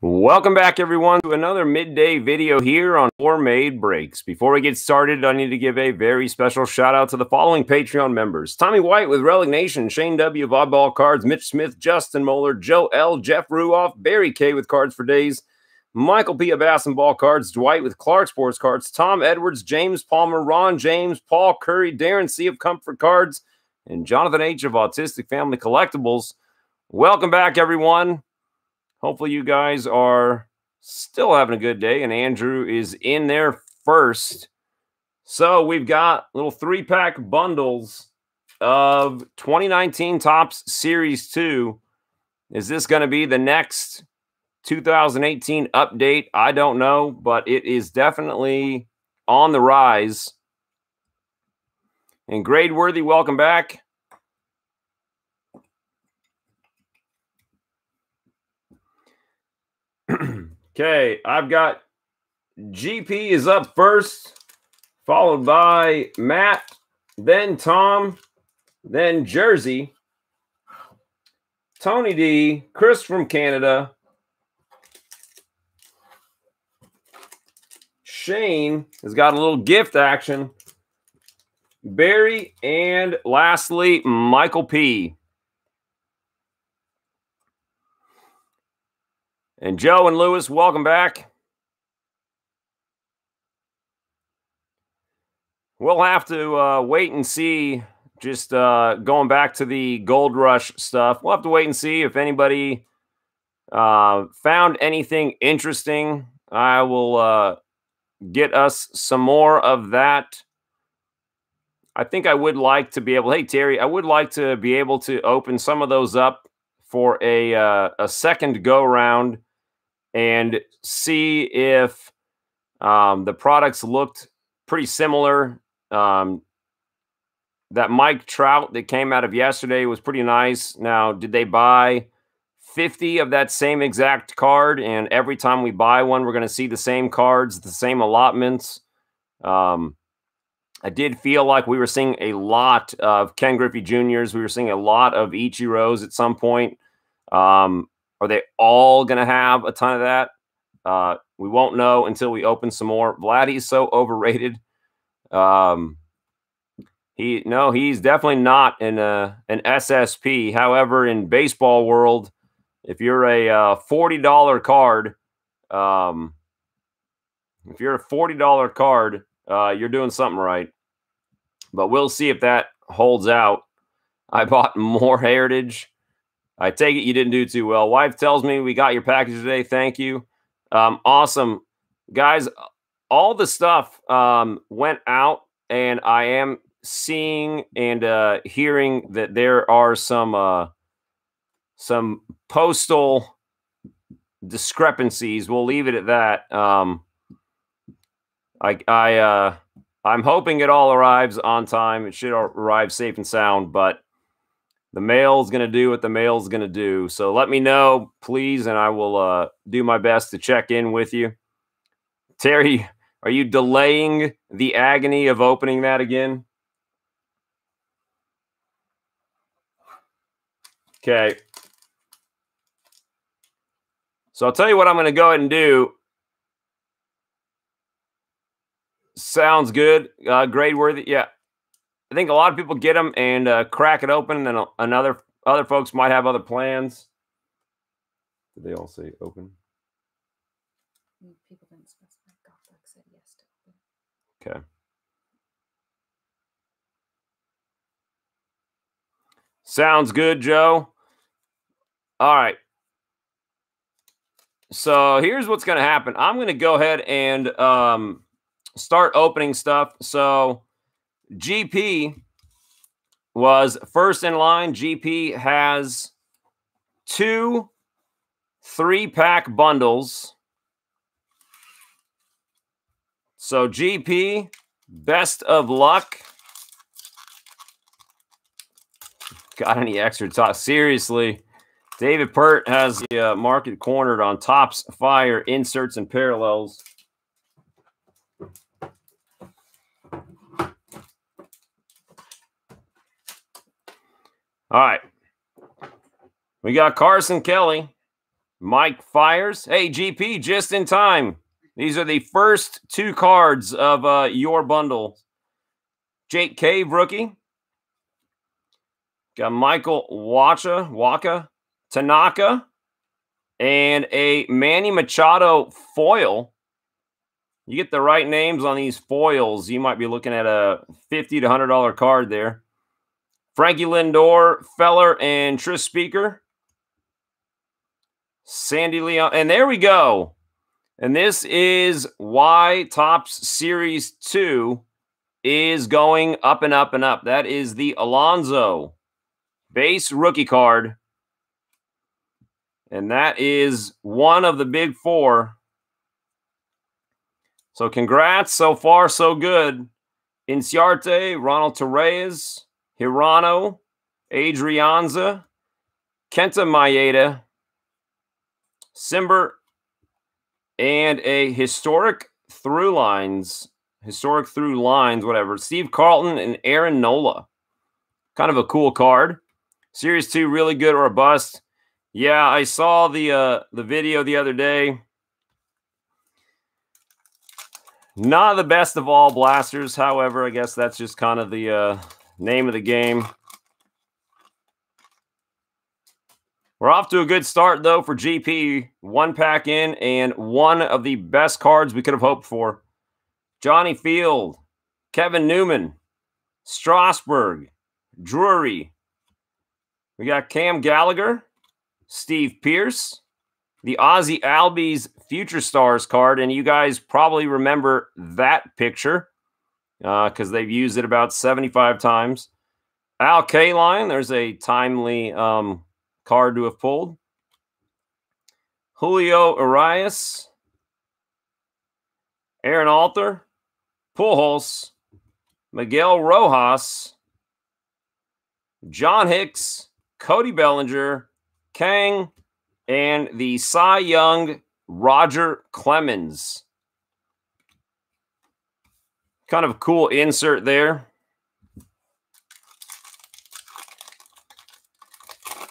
Welcome back, everyone, to another midday video here on Gore Made Breaks. Before we get started, I need to give a very special shout out to the following Patreon members Tommy White with Relic Nation, Shane W. of Oddball Cards, Mitch Smith, Justin Moeller, Joe L., Jeff Ruoff, Barry K. with Cards for Days, Michael P. of Bass and Ball Cards, Dwight with Clark Sports Cards, Tom Edwards, James Palmer, Ron James, Paul Curry, Darren C. of Comfort Cards, and Jonathan H. of Autistic Family Collectibles. Welcome back, everyone. Hopefully, you guys are still having a good day, and Andrew is in there first. So, we've got little three pack bundles of 2019 Topps Series 2. Is this going to be the next 2018 update? I don't know, but it is definitely on the rise. And Grade Worthy, welcome back. Okay, I've got GP is up first, followed by Matt, then Tom, then Jersey, Tony D, Chris from Canada, Shane has got a little gift action, Barry, and lastly, Michael P. And Joe and Lewis, welcome back. We'll have to uh, wait and see. Just uh, going back to the gold rush stuff, we'll have to wait and see if anybody uh, found anything interesting. I will uh, get us some more of that. I think I would like to be able. Hey Terry, I would like to be able to open some of those up for a uh, a second go round and see if um, the products looked pretty similar. Um, that Mike Trout that came out of yesterday was pretty nice. Now, did they buy 50 of that same exact card? And every time we buy one, we're going to see the same cards, the same allotments. Um, I did feel like we were seeing a lot of Ken Griffey Juniors. We were seeing a lot of Ichiros at some point. Um, are they all going to have a ton of that? Uh, we won't know until we open some more. Vladdy's so overrated. Um, he no, he's definitely not in uh, an SSP. However, in baseball world, if you're a uh, forty dollar card, um, if you're a forty dollar card, uh, you're doing something right. But we'll see if that holds out. I bought more Heritage. I take it you didn't do too well. Wife tells me we got your package today. Thank you. Um, awesome. Guys, all the stuff um, went out, and I am seeing and uh, hearing that there are some uh, some postal discrepancies. We'll leave it at that. Um, I I uh, I'm hoping it all arrives on time. It should arrive safe and sound, but the mail's going to do what the mail's going to do. So let me know, please, and I will uh, do my best to check in with you. Terry, are you delaying the agony of opening that again? Okay. So I'll tell you what I'm going to go ahead and do. Sounds good. Uh, grade worthy. Yeah. I think a lot of people get them and uh, crack it open, and then another other folks might have other plans. Did they all say open? Mm, people didn't specify. Gothberg said yes to open. Okay. Sounds good, Joe. All right. So here's what's going to happen. I'm going to go ahead and um, start opening stuff. So GP was first in line. GP has two three pack bundles. So, GP, best of luck. Got any extra talk? Seriously, David Pert has the uh, market cornered on Topps, fire inserts and parallels. All right. We got Carson Kelly. Mike Fiers. Hey, GP, just in time. These are the first two cards of uh, your bundle. Jake Cave, rookie. Got Michael Wacha, Waka, Tanaka, and a Manny Machado foil. You get the right names on these foils, you might be looking at a 50 to $100 card there. Frankie Lindor, Feller, and Tris Speaker. Sandy Leon. And there we go. And this is why Topps Series 2 is going up and up and up. That is the Alonso base rookie card. And that is one of the big four. So congrats. So far, so good. Inciarte, Ronald Torreyes, Hirano, Adrianza, Kenta Maeda, Cimber, and a historic through lines, historic through lines, whatever. Steve Carlton and Aaron Nola. Kind of a cool card. Series two, really good or a bust. Yeah, I saw the uh, the video the other day. Not the best of all blasters, however, I guess that's just kind of the uh, name of the game. We're off to a good start, though, for GP. One pack in and one of the best cards we could have hoped for. Johnny Field, Kevin Newman, Strasburg, Drury. We got Cam Gallagher, Steve Pearce, the Ozzie Albies Future Stars card. And you guys probably remember that picture because uh, they've used it about 75 times. Al Kaline, there's a timely um, card to have pulled. Julio Urias, Aaron Altherr, Pujols, Miguel Rojas, John Hicks, Cody Bellinger, Kang, and the Cy Young Roger Clemens. Kind of cool insert there.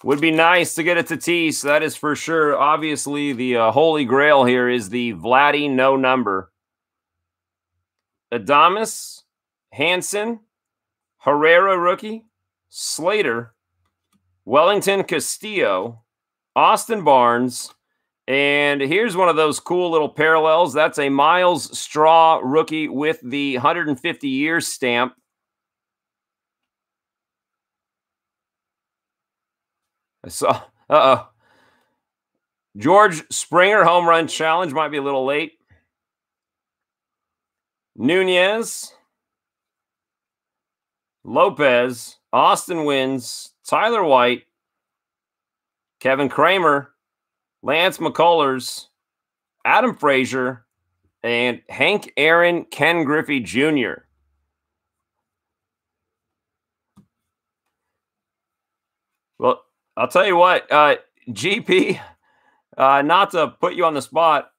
Would be nice to get it a Tatis. That is for sure. Obviously, the uh, holy grail here is the Vladdy no number. Adames, Hanson, Herrera rookie, Slater, Wellington Castillo, Austin Barnes, and here's one of those cool little parallels. That's a Myles Straw rookie with the 150 year stamp. I saw. Uh oh. George Springer home run challenge might be a little late. Nunez, Lopez, Austin Wynns, Tyler White, Kevin Kramer, Lance McCullers, Adam Frazier, and Hank Aaron Ken Griffey Jr. Well, I'll tell you what, uh, GP, uh, not to put you on the spot,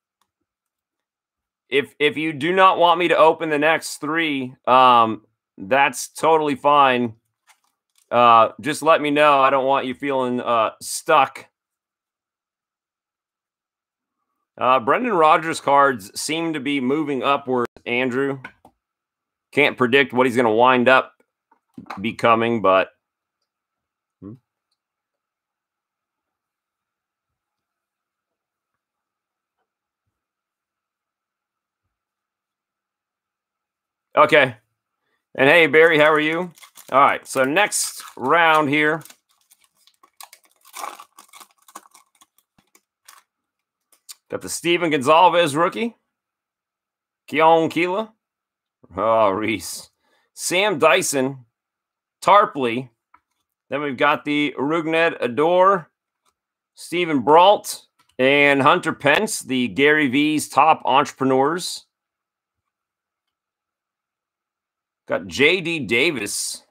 if if you do not want me to open the next three, um, that's totally fine. Uh, just let me know. I don't want you feeling uh, stuck. Uh, Brendan Rodgers cards seem to be moving upward, Andrew. Can't predict what he's going to wind up becoming, but Okay. And hey, Barry, how are you? All right. So next round here. Got the Steven Gonzalez rookie. Keon Keela. Oh, Reese. Sam Dyson. Tarpley. Then we've got the Rougned Odor. Steven Brault. And Hunter Pence, the Gary V's top entrepreneurs. Got J.D. Davis.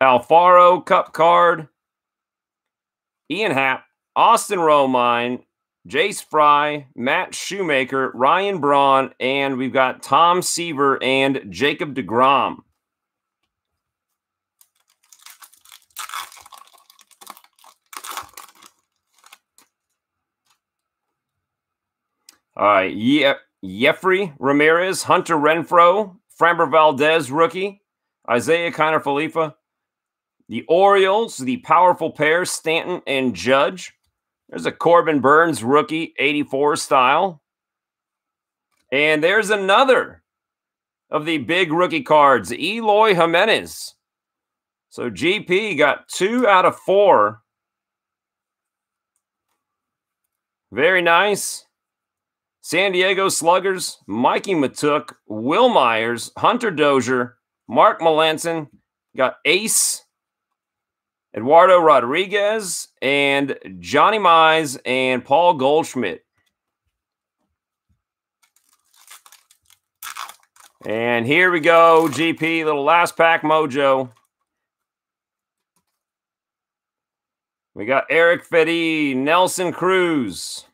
Alfaro Cup card. Ian Happ. Austin Romine, Jace Fry, Matt Shoemaker, Ryan Braun, and we've got Tom Seaver and Jacob DeGrom. All right, Ye- Jeffrey Ramirez, Hunter Renfroe, Framber Valdez, rookie, Isiah Kiner-Falefa. The Orioles, the powerful pair, Stanton and Judge. There's a Corbin Burnes rookie, 84 style. And there's another of the big rookie cards, Eloy Jimenez. So GP got two out of four. Very nice. San Diego Sluggers, Mikie Mahtook, Wil Myers, Hunter Dozier, Mark Melancon, got Ace, Eduardo Rodriguez, and Johnny Mize and Paul Goldschmidt. And here we go, GP, little last pack mojo. We got Eric Fedde, Nelson Cruz.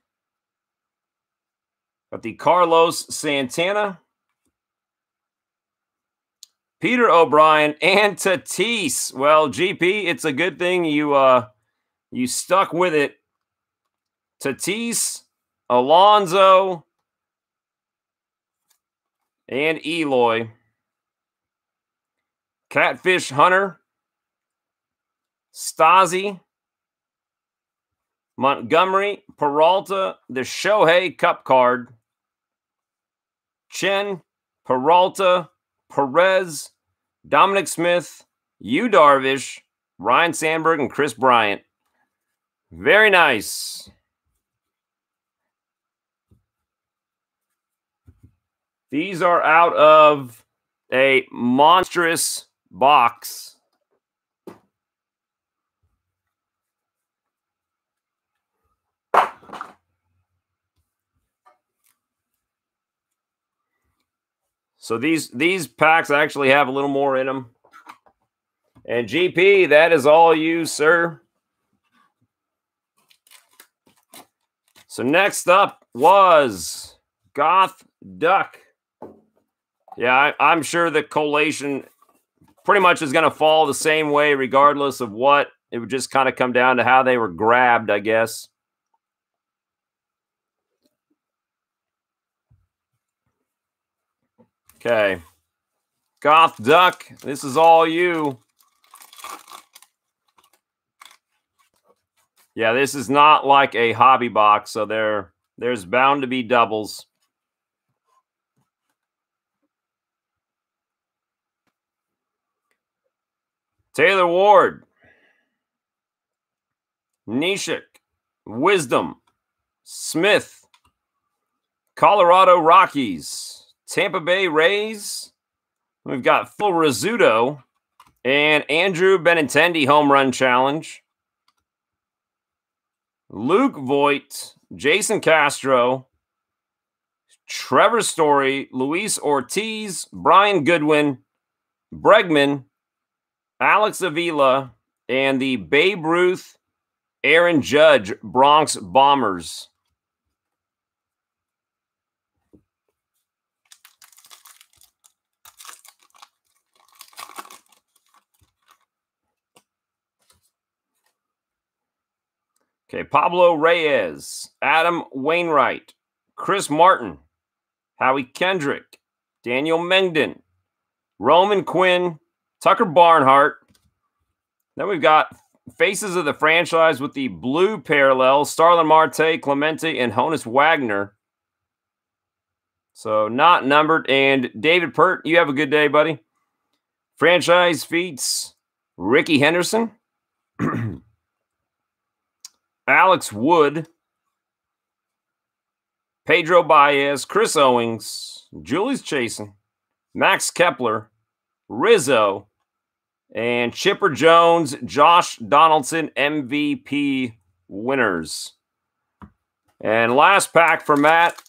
Got the Carlos Santana. Peter O'Brien and Tatis. Well, GP, it's a good thing you uh you stuck with it. Tatis, Alonso, and Eloy. Catfish Hunter, Stassi, Montgomery, Peralta, the Shohei Cup card, Chen, Peralta, Perez, Dominic Smith, Yu Darvish, Ryne Sandberg, and Kris Bryant. Very nice. These are out of a monstrous box. So these these packs actually have a little more in them. And GP, that is all you, sir. So next up was Goth Duck. Yeah, I, am sure the collation pretty much is going to fall the same way, regardless of what. It would just kind of come down to how they were grabbed, I guess. Okay. Goth Duck, this is all you. Yeah, this is not like a hobby box, so there there's bound to be doubles. Taylor Ward, Neshek, Wisdom, Smith, Colorado Rockies, Tampa Bay Rays. We've got Phil Rizzuto and Andrew Benintendi home run challenge. Luke Voit, Jason Castro, Trevor Story, Luis Ortiz, Brian Goodwin, Bregman, Alex Avila, and the Babe Ruth, Aaron Judge Bronx Bombers. Okay, Pablo Reyes, Adam Wainwright, Chris Martin, Howie Kendrick, Daniel Mengden, Roman Quinn, Tucker Barnhart. Then we've got faces of the franchise with the blue parallel, Starling Marte, Clemente, and Honus Wagner. So not numbered. And David Pert, you have a good day, buddy. Franchise feats Rickey Henderson. Alex Wood, Pedro Baez, Chris Owings, Jhoulys Chacin, Max Kepler, Rizzo, and Chipper Jones, Josh Donaldson, MVP winners. And last pack for Matt.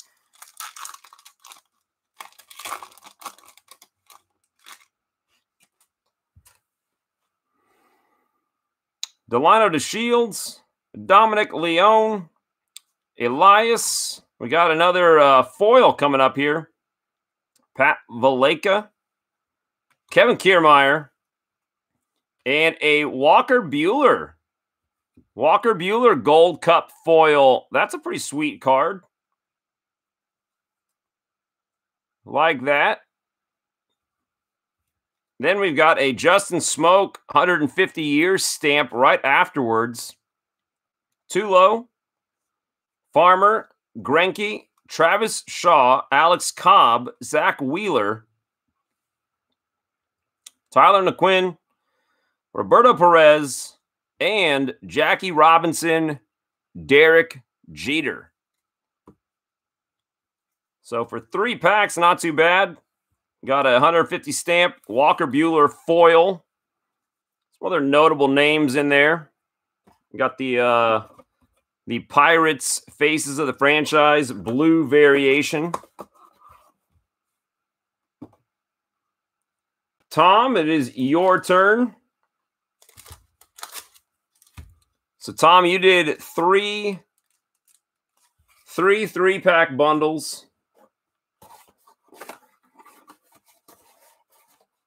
Delino DeShields, Dominic Leone, Elias. We got another uh, foil coming up here. Pat Valaika, Kevin Kiermaier, and a Walker Buehler. Walker Buehler Gold Cup foil. That's a pretty sweet card. like that. Then we've got a Justin Smoak 150 years stamp right afterwards. Tulo, Farmer, Greinke, Travis Shaw, Alex Cobb, Zack Wheeler, Tyler Naquin, Roberto Perez, and Jackie Robinson, Derek Jeter. So for three packs, not too bad. Got a 150 stamp Walker Buehler foil. Some other notable names in there. Got the uh, the Pirates faces of the franchise blue variation. Tom, it is your turn. So Tom, you did three three three pack bundles.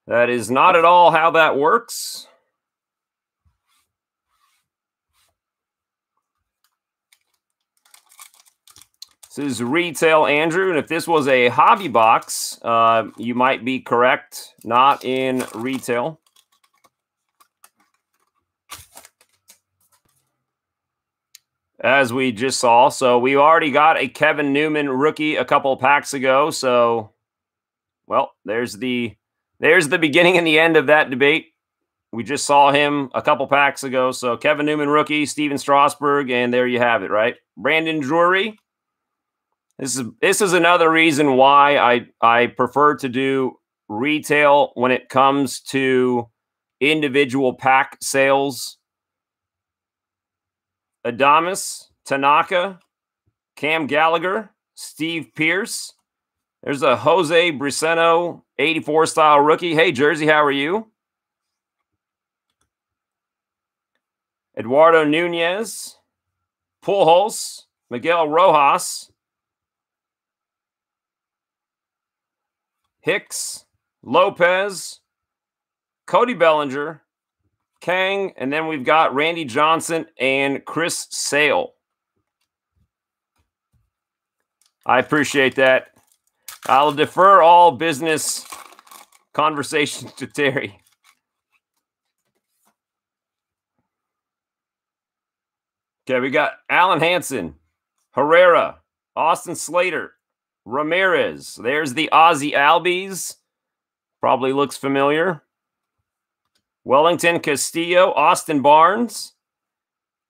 That is not at all how that works. This is retail, Andrew. And if this was a hobby box, uh, you might be correct. Not in retail. As we just saw. So we already got a Kevin Newman rookie a couple packs ago. So, well, there's the there's the beginning and the end of that debate. We just saw him a couple packs ago. So Kevin Newman, rookie, Stephen Strasburg, and there you have it, right? Brandon Drury. This is this is another reason why I I prefer to do retail when it comes to individual pack sales. Adames, Tanaka, Cam Gallagher, Steve Pearce. there's a Jose Briceno 84 style rookie. Hey, Jersey, how are you? Eduardo Nunez, Pujols, Miguel Rojas, Hicks, Lopez, Cody Bellinger, Kang, and then we've got Randy Johnson and Chris Sale. I appreciate that. I'll defer all business conversations to Terry. Okay, we got Alen Hanson, Herrera, Austin Slater, Ramirez. There's the Ozzie Albies. Probably looks familiar. Wellington Castillo, Austin Barnes.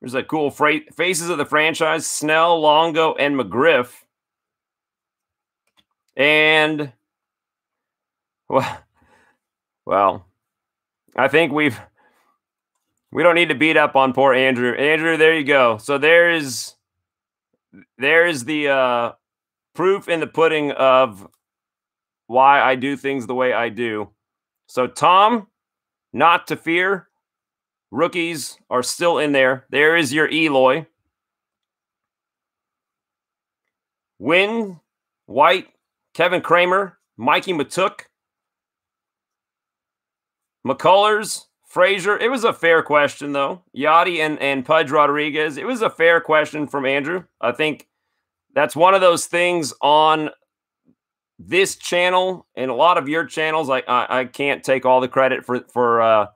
There's a cool faces of the franchise Snell, Longo, and McGriff. And well, well, I think we've we don't need to beat up on poor Andrew. Andrew, there you go. So there is there is the uh, proof in the pudding of why I do things the way I do. So Tom, not to fear. Rookies are still in there. There is your Eloy. Win, White, Kevin Kramer, Mikie Mahtook, McCullers, Frazier. It was a fair question, though. Yachty and, and Pudge Rodriguez. It was a fair question from Andrew. I think that's one of those things on this channel and a lot of your channels. I, I, I can't take all the credit for, for uh,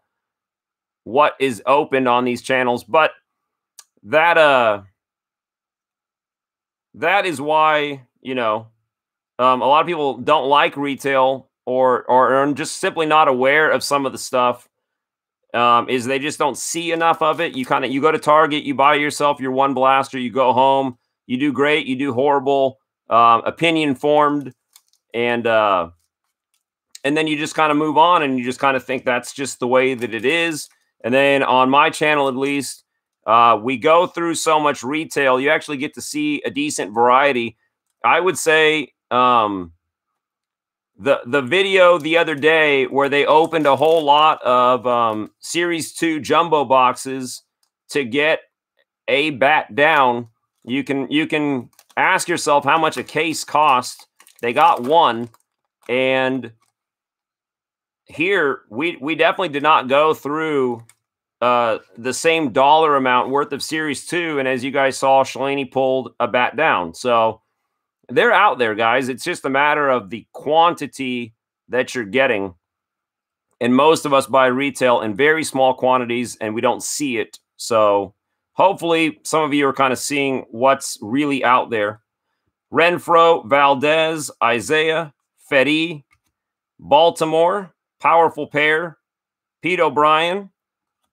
what is opened on these channels, but that uh that is why you know um, a lot of people don't like retail or or are just simply not aware of some of the stuff. Um, is they just don't see enough of it. You kind of you go to Target, you buy yourself your one blaster, you go home, you do great, you do horrible, uh, opinion formed, and uh, and then you just kind of move on, and you just kind of think that's just the way that it is. And then on my channel, at least, uh, we go through so much retail, you actually get to see a decent variety. I would say um, the the video the other day where they opened a whole lot of um, Series Two jumbo boxes to get a bat down. You can you can ask yourself how much a case cost. They got one, and here we we definitely did not go through uh, the same dollar amount worth of Series Two, and as you guys saw, Shalani pulled a bat down. So they're out there, guys. It's just a matter of the quantity that you're getting. And most of us buy retail in very small quantities and we don't see it. So hopefully some of you are kind of seeing what's really out there. Renfroe, Valdez, Isaiah, Fedde, Baltimore, powerful pair, Pete O'Brien.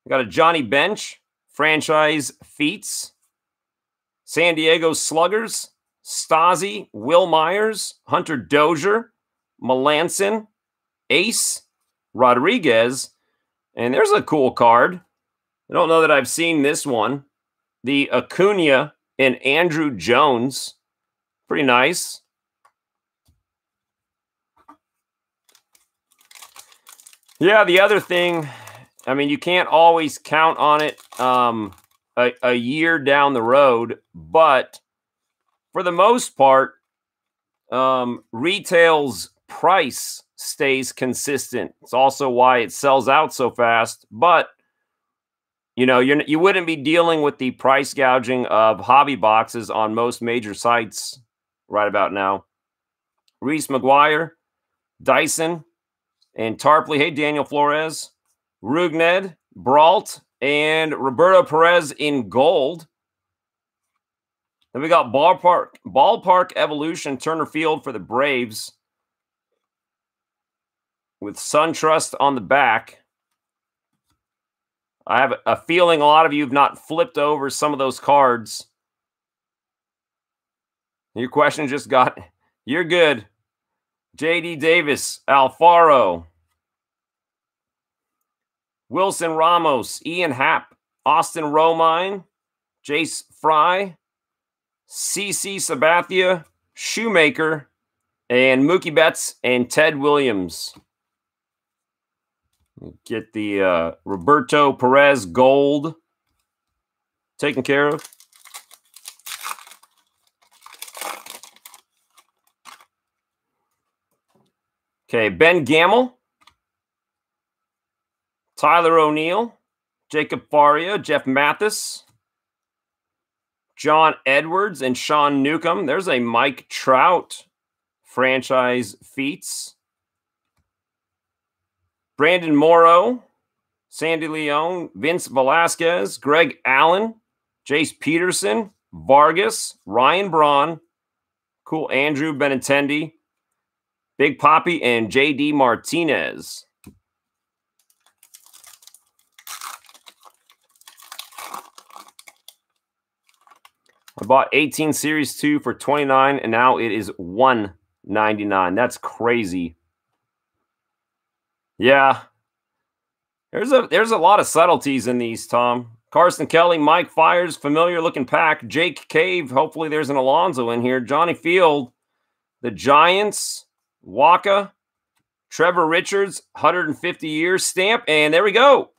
Got a Johnny Bench, franchise feats. San Diego Sluggers, Stassi, Wil Myers, Hunter Dozier, Melancon, Ace, Rodriguez, and there's a cool card. I don't know that I've seen this one. The Acuna and Andruw Jones. Pretty nice. Yeah, the other thing, I mean, you can't always count on it um, a, a year down the road, but for the most part, um, retail's price stays consistent. It's also why it sells out so fast. But you know, you're you wouldn't be dealing with the price gouging of hobby boxes on most major sites right about now. Reese McGuire, Dyson, and Tarpley. Hey, Daniel Flores, Rougned, Brault, and Roberto Perez in gold. Then we got ballpark ballpark evolution Turner Field for the Braves with SunTrust on the back. I have a feeling a lot of you have not flipped over some of those cards. Your question just got you're good. JD Davis, Alfaro, Wilson Ramos, Ian Happ, Austin Romine, Jace Fry, CC Sabathia, Shoemaker, and Mookie Betts and Ted Williams. Get the uh, Roberto Perez gold taken care of. Okay, Ben Gamel, Tyler O'Neill, Jacob Faria, Jeff Mathis, John Edwards and Sean Newcomb. There's a Mike Trout franchise feats. Brandon Morrow, Sandy Leon, Vince Velasquez, Greg Allen, Jace Peterson, Vargas, Ryan Braun, cool Andrew Benintendi, Big Papi, and JD Martinez. I bought 18 Series 2 for 29 and now it is 199. That's crazy. Yeah. There's a there's a lot of subtleties in these, Tom. Carson Kelly, Mike Fiers, familiar looking pack. Jake Cave, hopefully there's an Alonso in here. Johnny Field, the Giants, Waka, Trevor Richards, 150 years stamp, and there we go.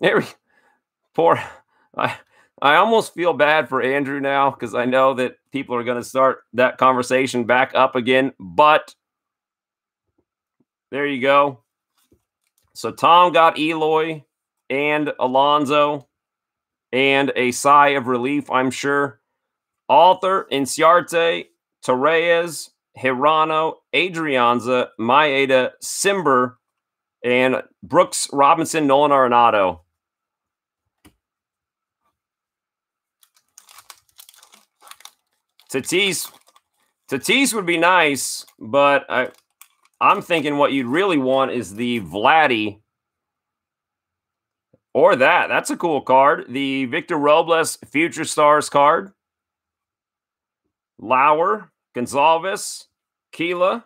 There we poor I I almost feel bad for Andrew now because I know that people are going to start that conversation back up again. But there you go. So Tom got Eloy and Alonso and a sigh of relief, I'm sure. Arthur, Inciarte, Torres, Hirano, Adrianza, Maeda, Cimber, and Brooks Robinson, Nolan Arenado. Tatis, Tatis would be nice, but I, I'm thinking what you'd really want is the Vladdy or that. That's a cool card. The Victor Robles Future Stars card. Lauer, Gonzalez, Keela,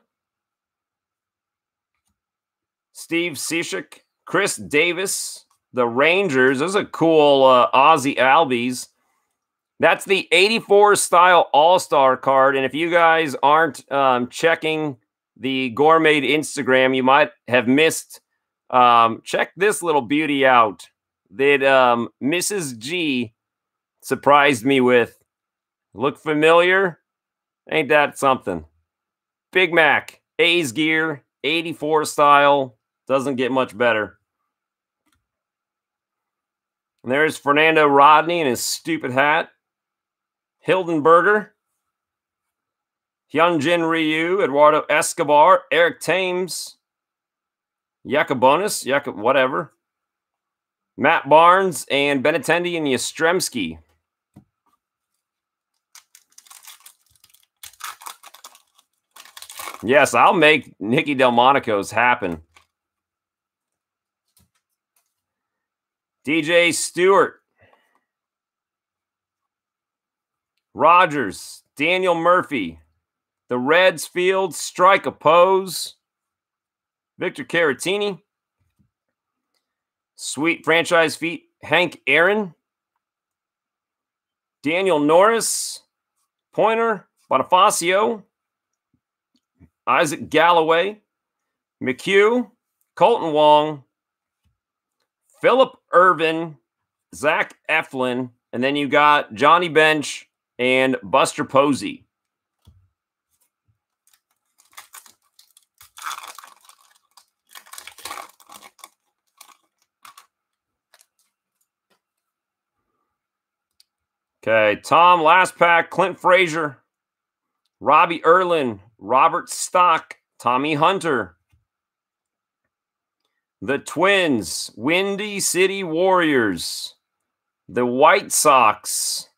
Steve Cishek, Chris Davis, the Rangers. Those are cool uh, Ozzie Albies. That's the 84 style All Star card. And if you guys aren't um, checking the Gore Made Instagram, you might have missed. Um, check this little beauty out that um, Mrs. G surprised me with. Look familiar? Ain't that something? Big Mac, A's gear, 84 style. Doesn't get much better. And there's Fernando Rodney in his stupid hat. Hildenberger, Hyunjin Ryu, Eduardo Escobar, Eric Thames, Yakubonis, Yak- whatever. Matt Barnes and Benintendi and Yastrzemski. Yes, I'll make Nicky Delmonico's happen. DJ Stewart. Rogers. Daniel Murphy. The Reds field strike a pose. Victor Caratini. Sweet franchise feet. Hank Aaron. Daniel Norris. Pointer. Bonifacio. Isaac Galloway. McHugh. Kolten Wong. Phillip Ervin. Zach Eflin. And then you got Johnny Bench and Buster Posey. Okay, Tom, last pack, Clint Frazier, Robbie Erlin, Robert Stock, Tommy Hunter, the Twins, Windy City Warriors, the White Sox,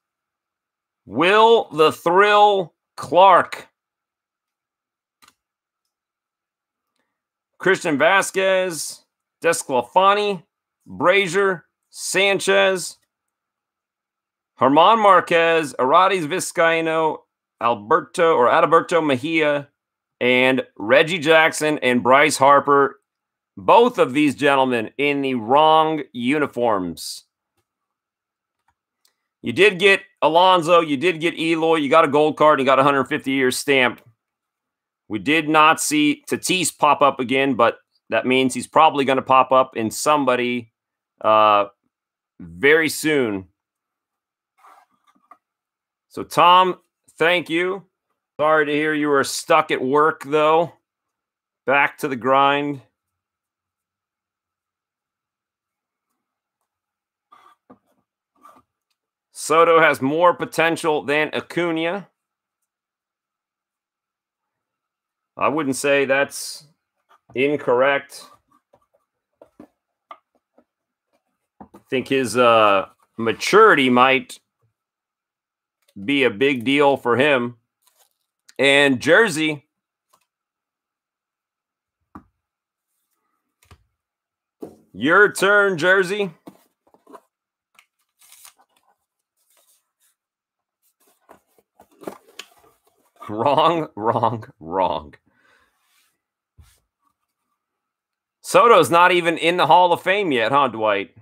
Will the Thrill Clark, Christian Vazquez, Desclafani, Brazier, Sanchez, German Marquez, Arodys Vizcaino, Alberto or Adalberto Mejia, and Reggie Jackson and Bryce Harper. Both of these gentlemen in the wrong uniforms. You did get Alonso, you did get Eloy, you got a gold card, and you got 150 years stamped. We did not see Tatis pop up again, but that means he's probably going to pop up in somebody uh, very soon. So, Tom, thank you. Sorry to hear you were stuck at work, though. Back to the grind. Soto has more potential than Acuna. I wouldn't say that's incorrect. I think his uh, maturity might be a big deal for him. And Jersey. Your turn, Jersey. Wrong, wrong, wrong. Soto's not even in the Hall of Fame yet, huh, Dwight?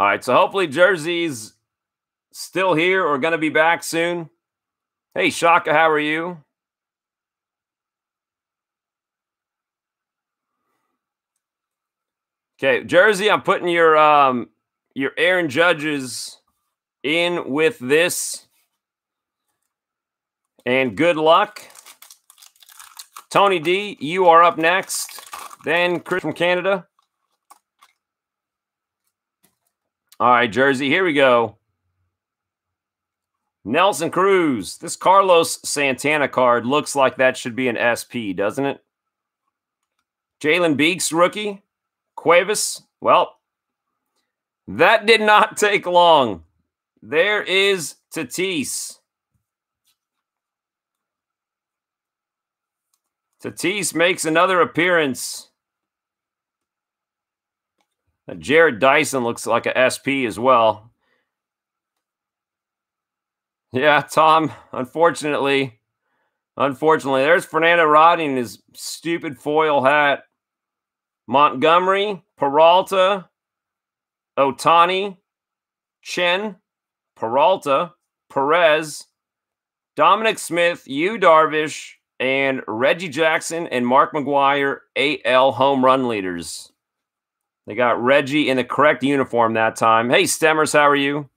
All right, so hopefully Jersey's still here or going to be back soon. Hey, Shaka, how are you? Okay, Jersey, I'm putting your um your Aaron Judges in with this. And good luck. Tony D, you are up next. Then Chris from Canada. All right, Jersey, here we go. Nelson Cruz. This Carlos Santana card looks like that should be an SP, doesn't it? Jalen Beeks, rookie. Cuevas. Well, that did not take long. There is Tatis. Tatis makes another appearance. Jarrod Dyson looks like a SP as well. Yeah, Tom, unfortunately, unfortunately, there's Fernando Rodney in his stupid foil hat. Montgomery, Peralta, Ohtani, Chen, Peralta, Perez, Dominic Smith, Yu Darvish, and Reggie Jackson and Mark McGwire AL home run leaders. They got Reggie in the correct uniform that time. Hey, Stemmers, how are you?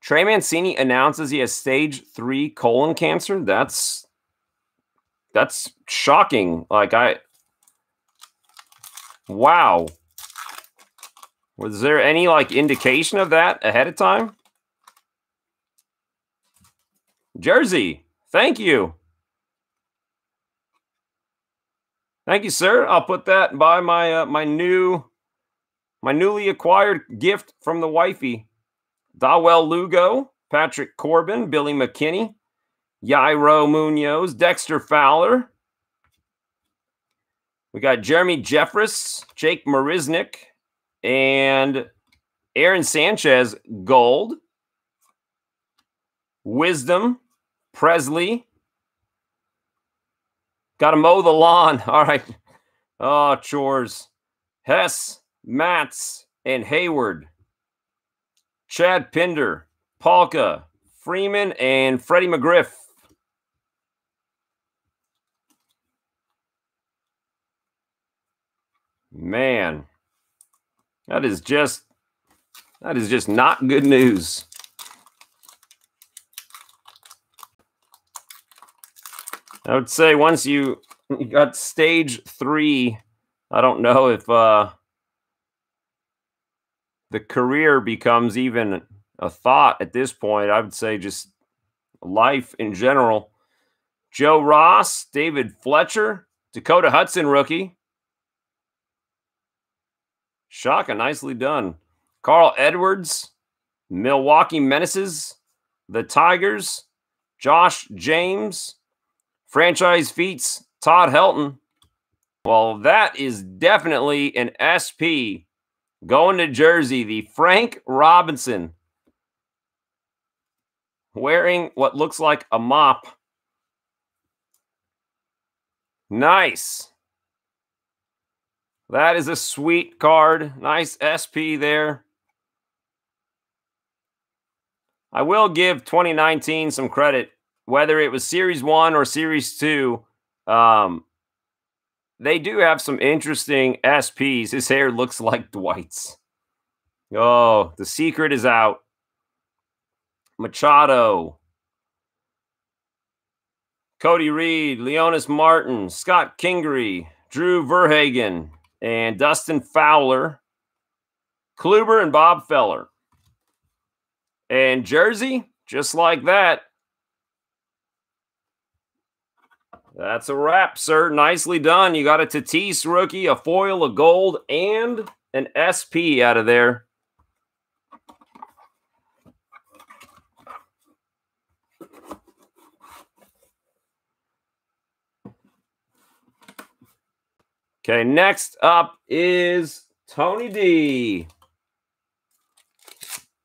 Trey Mancini announces he has stage three colon cancer. That's that's shocking. Like I wow. Was there any like indication of that ahead of time? Jersey, thank you. Thank you, sir. I'll put that by my uh, my new my newly acquired gift from the wifey. Dawel Lugo, Patrick Corbin, Billy McKinney, Yairo Munoz, Dexter Fowler. We got Jeremy Jeffress, Jake Marisnick, and Aaron Sanchez gold. Wisdom, Pressly. Got to mow the lawn. All right. Oh, chores. Hess, Matz, and Heyward. Chad Pinder, Palka, Freeman, and Freddie McGriff. Man, that is just that is just not good news. I would say once you, got stage three, I don't know if uh, the career becomes even a thought at this point. I would say just life in general. Joe Ross, David Fletcher, Dakota Hudson rookie. Shaka, nicely done. Carl Edwards, Milwaukee Menaces, the Tigers, Josh James, franchise feats, Todd Helton. Well, that is definitely an SP going to Jersey, the Frank Robinson wearing what looks like a mop. Nice. That is a sweet card. Nice SP there. I will give 2019 some credit, whether it was Series 1 or Series 2. Um, they do have some interesting SPs. His hair looks like Dwight's. Oh, the secret is out. Machado. Cody Reed, Leonys Martin, Scott Kingery, Drew Verhagen, and Dustin Fowler, Kluber, and Bob Feller. And Jersey, just like that. That's a wrap, sir. Nicely done. You got a Tatis rookie, a foil, a gold, and an SP out of there. Okay, next up is Tony D.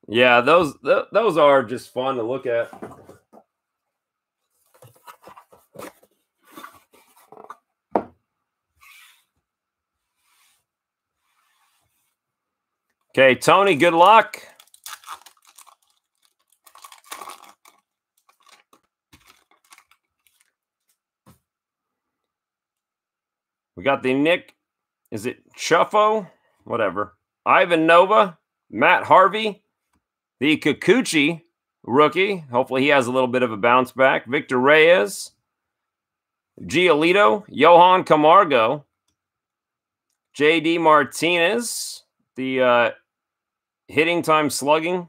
Yeah, those th- those are just fun to look at. Okay, Tony, good luck. We got the Nick, is it Ciuffo? Whatever. Ivan Nova, Matt Harvey, the Kikuchi rookie. Hopefully he has a little bit of a bounce back. Victor Reyes, Giolito, Johan Camargo, JD Martinez, the uh, hitting time slugging.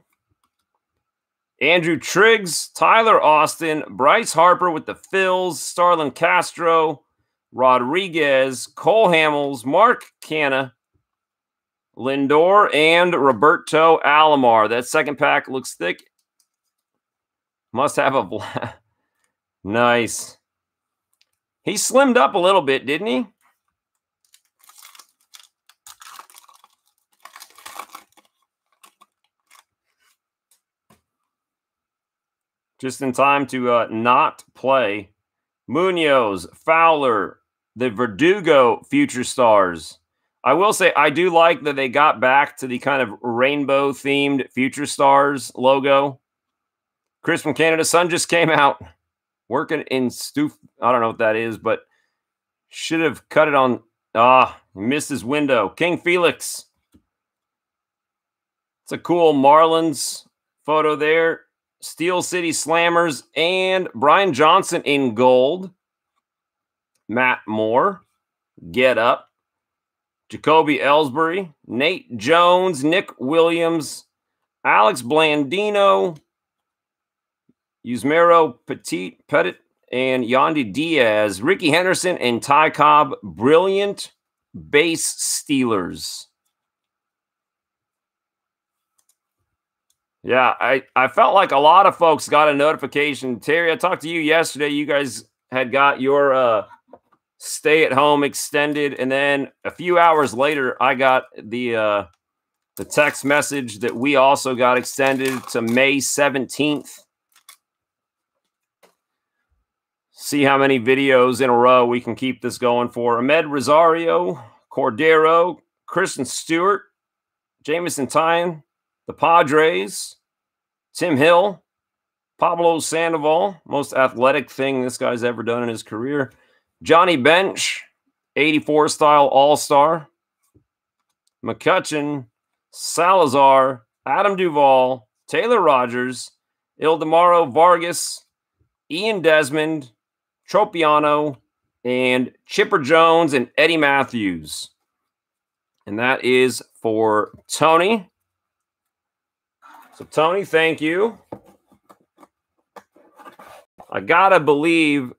Andrew Triggs, Tyler Austin, Bryce Harper with the Phils, Starlin Castro, Rodriguez, Cole Hamels, Mark Canha, Lindor, and Roberto Alomar. That second pack looks thick. Must have a black. nice. He slimmed up a little bit, didn't he? Just in time to uh, not play. Munoz, Fowler, the Verdugo future stars. I will say I do like that they got back to the kind of rainbow themed future stars logo. Chris from Canada, Sun just came out working in stoof. I don't know what that is, but should have cut it on. Ah, missed his window. King Felix. It's a cool Marlins photo there. Steel City Slammers and Brian Johnson in gold. Matt Moore, Get Up, Jacoby Ellsbury, Nate Jones, Nick Williams, Alex Blandino, Yusmeiro Petit, Pettit, and Yandy Diaz, Rickey Henderson, and Ty Cobb. Brilliant base Stealers. Yeah, I, I felt like a lot of folks got a notification. Terry, I talked to you yesterday. You guys had got your uh, stay at home extended, and then a few hours later, I got the uh, the text message that we also got extended to May seventeenth. See how many videos in a row we can keep this going for. Amed Rosario, Cordero, Christin Stewart, Jameson Taillon, the Padres, Tim Hill, Pablo Sandoval, most athletic thing this guy's ever done in his career. Johnny Bench, 84 style All Star. McCutcheon, Salazar, Adam Duvall, Taylor Rogers, Ildemaro Vargas, Ian Desmond, Tropeano, and Chipper Jones and Eddie Mathews. And that is for Tony. So, Tony, thank you. I gotta believe,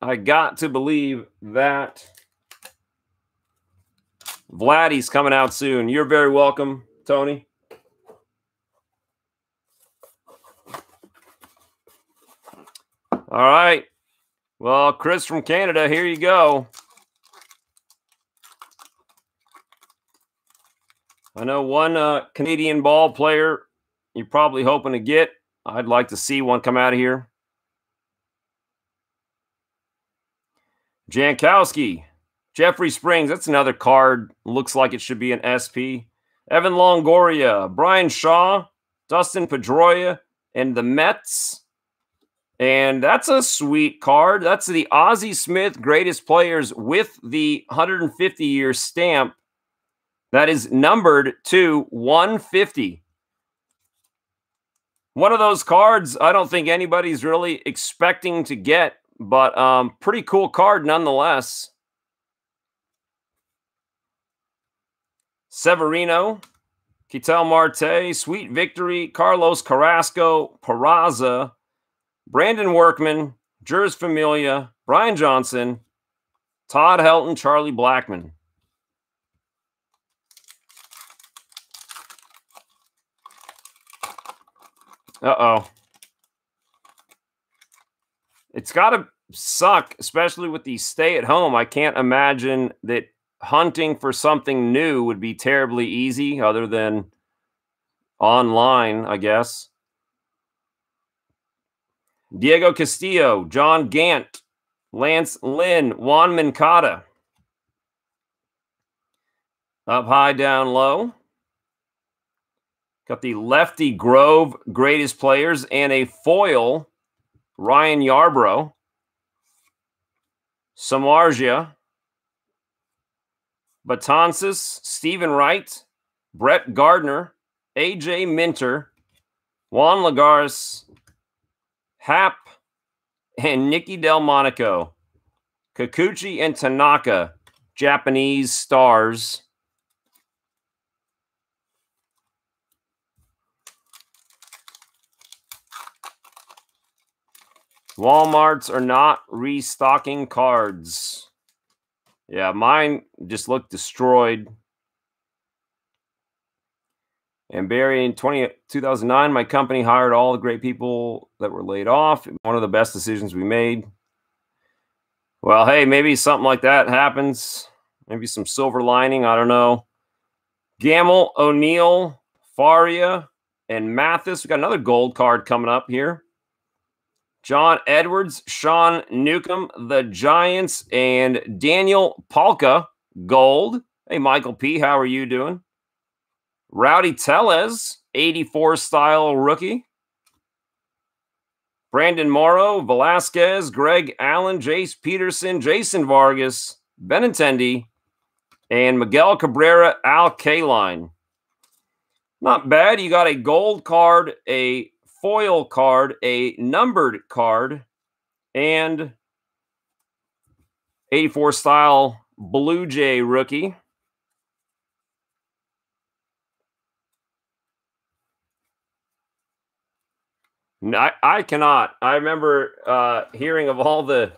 I got to believe that Vladdy's coming out soon. You're very welcome, Tony. All right. Well, Chris from Canada, here you go. I know one uh, Canadian ball player you're probably hoping to get. I'd like to see one come out of here. Jankowski, Jeffrey Springs. That's another card. Looks like it should be an SP. Evan Longoria, Brian Shaw, Dustin Pedroia, and the Mets. And that's a sweet card. That's the Ozzie Smith greatest players with the 150 year stamp. That is numbered to 150 one of those cards I don't think anybody's really expecting to get, but um, pretty cool card nonetheless. Severino, Ketel Marte, Sweet Victory, Carlos Carrasco, Peraza, Brandon Workman, Jeurys Familia, Brian Johnson, Todd Helton, Charlie Blackmon. Uh oh. It's got to suck, especially with the stay at home. I can't imagine that hunting for something new would be terribly easy other than online, I guess. Diego Castillo, John Gant, Lance Lynn, Juan Moncada. Up high, down low. Got the lefty Grove greatest players and a foil Ryan Yarbrough. Samardzija. Betances, Steven Wright, Brett Gardner, AJ Minter, Juan Lagares, Happ, and Nicky Delmonico. Kikuchi and Tanaka, Japanese stars. Walmarts are not restocking cards. Yeah, mine just looked destroyed. And Barry, in 20, 2009, my company hired all the great people that were laid off. One of the best decisions we made. Well, hey, maybe something like that happens. Maybe some silver lining. I don't know. Gamble, O'Neill, Faria, and Mathis. We got another gold card coming up here. John Edwards, Sean Newcomb, the Giants, and Daniel Palka, gold. Hey, Michael P., how are you doing? Rowdy Tellez, 84 style rookie. Brandon Morrow, Velasquez, Greg Allen, Jace Peterson, Jason Vargas, Benintendi, and Miguel Cabrera, Al Kaline. Not bad. You got a gold card, a foil card, a numbered card, and 84 style Blue Jay rookie. I, I cannot. I remember uh, hearing of all the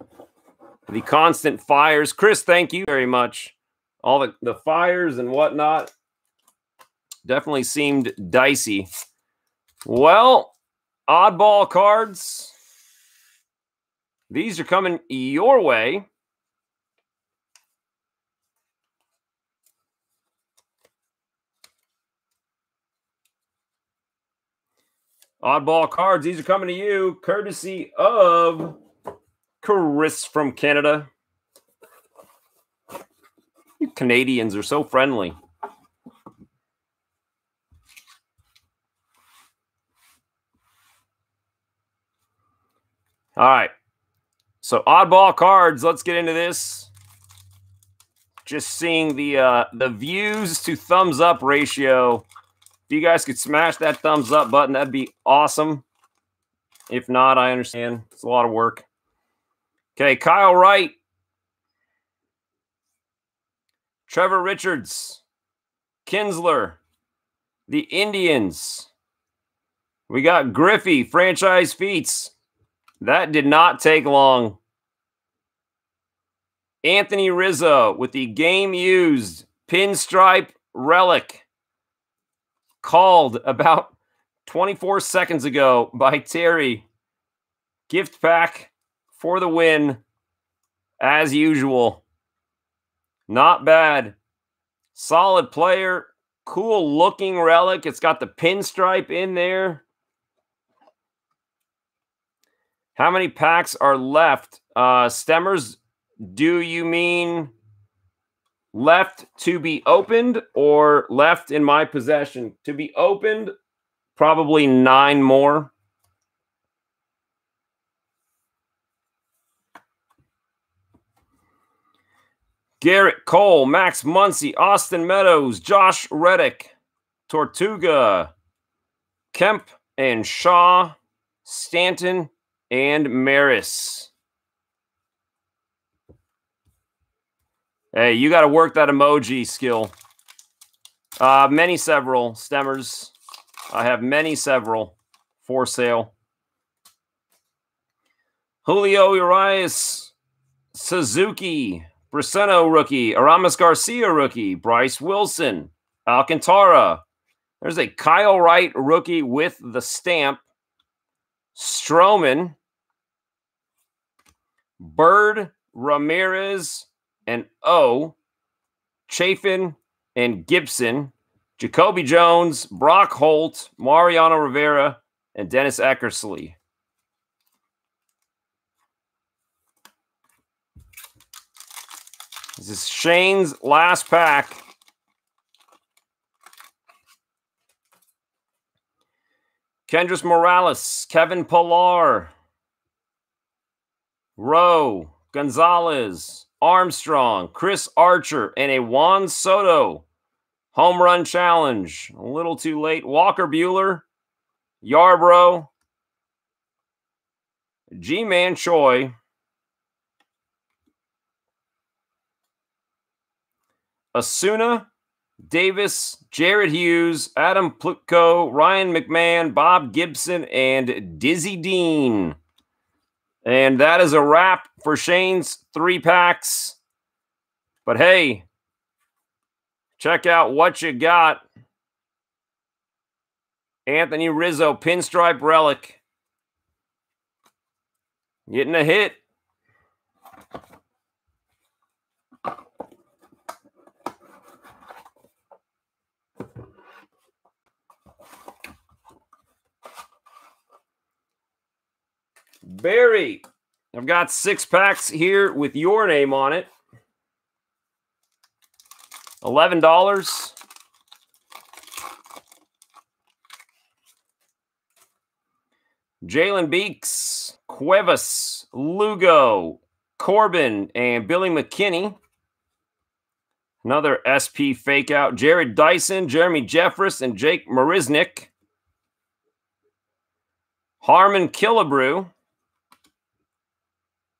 the constant fires. Chris, thank you very much. All the, the fires and whatnot definitely seemed dicey. Well, oddball cards. These are coming your way. Oddball cards. These are coming to you courtesy of Chris from Canada. You Canadians are so friendly. All right. So oddball cards. Let's get into this. Just seeing the uh, the views to thumbs up ratio if you guys could smash that thumbs up button, that'd be awesome. If not, I understand. It's a lot of work. Okay, Kyle Wright. Trevor Richards. Kinsler. The Indians. We got Griffey, franchise feats. That did not take long. Anthony Rizzo with the game used pinstripe relic called about 24 seconds ago by Terry. Gift pack for the win, as usual. Not bad. Solid player. Cool looking relic. It's got the pinstripe in there. How many packs are left? Uh, Stemmers, do you mean left to be opened or left in my possession. To be opened, probably nine more. Gerrit Cole, Max Muncy, Austin Meadows, Josh Reddick, Tortuga, Kemp and Shaw, Stanton, and Maris. Hey, you got to work that emoji skill. Uh, many several stemmers. I have many several for sale. Julio Urias, Suzuki, Briceno rookie, Aramis Garcia rookie, Bryce Wilson, Alcantara. There's a Kyle Wright rookie with the stamp. Stroman, Bird, Ramirez, and O, Chafin and Gibson, Jacoby Jones, Brock Holt, Mariano Rivera, and Dennis Eckersley. This is Shane's last pack. Kendrys Morales, Kevin Pillar, Rowe, Gonzalez, Armstrong, Chris Archer, and a Juan Soto home run challenge. A little too late. Walker Buehler, Yarbrough, Ji-Man Choi, Asuna, Davis, Jared Hughes, Adam Plutko, Ryan McMahon, Bob Gibson, and Dizzy Dean. And that is a wrap for Shane's three packs. But hey, check out what you got. Anthony Rizzo, pinstripe relic. Getting a hit. Barry, I've got six packs here with your name on it. $11. Jalen Beeks, Cuevas, Lugo, Corbin, and Billy McKinney. Another SP fake out. Jarrod Dyson, Jeremy Jeffress, and Jake Marisnick. Harmon Killebrew.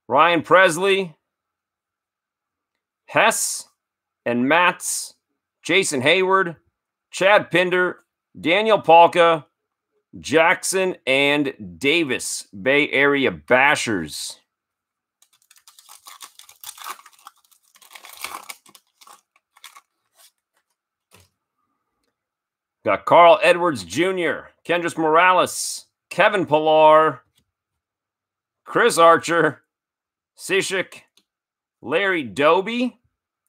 Ryan Pressly, Hess and Matz, Jason Heyward, Chad Pinder, Daniel Palka, Jackson and Davis, Bay Area Bashers. Got Carl Edwards Jr., Kendrys Morales, Kevin Pillar, Chris Archer, Cishek, Larry Doby,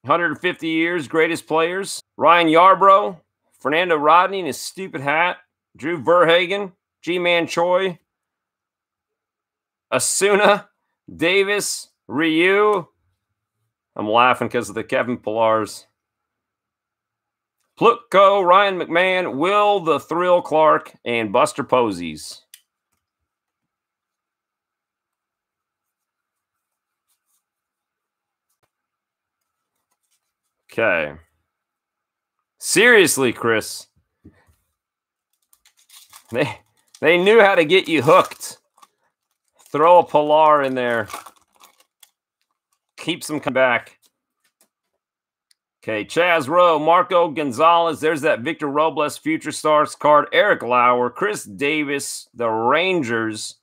150 years, greatest players, Ryan Yarbrough, Fernando Rodney in his stupid hat, Drew Verhagen, Ji-Man Choi, Asuna, Davis, Ryu. I'm laughing because of the Kevin Pillars. Plutko, Ryan McMahon, Will the Thrill Clark, and Buster Poseys. Okay. Seriously, Chris. They they knew how to get you hooked. Throw a Pillar in there. Keeps them coming back. Okay, Chaz Rowe, Marco Gonzalez. There's that Victor Robles Future Stars card. Eric Lauer, Chris Davis, the Rangers,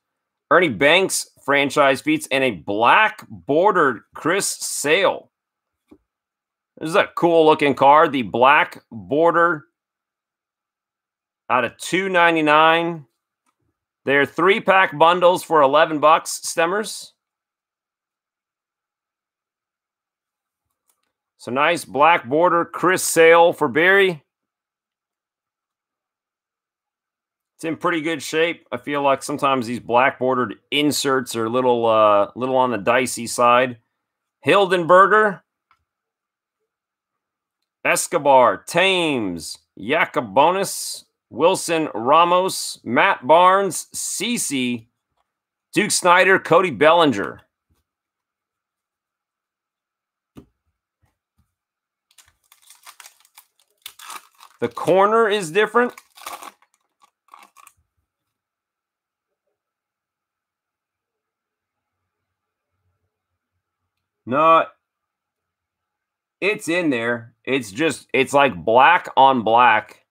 Ernie Banks franchise feats, and a black bordered Chris Sale. This is a cool looking card. The black border out of 299. They're three pack bundles for 11 bucks, Stemmers. So nice black border, Chris Sale for Barry. It's in pretty good shape. I feel like sometimes these black bordered inserts are a little, uh, little on the dicey side. Hildenberger, Escobar, Thames, Yacabonis, Wilson Ramos, Matt Barnes, CC, Duke Snider, Cody Bellinger. The corner is different. No, it's in there. It's just, it's like black on black.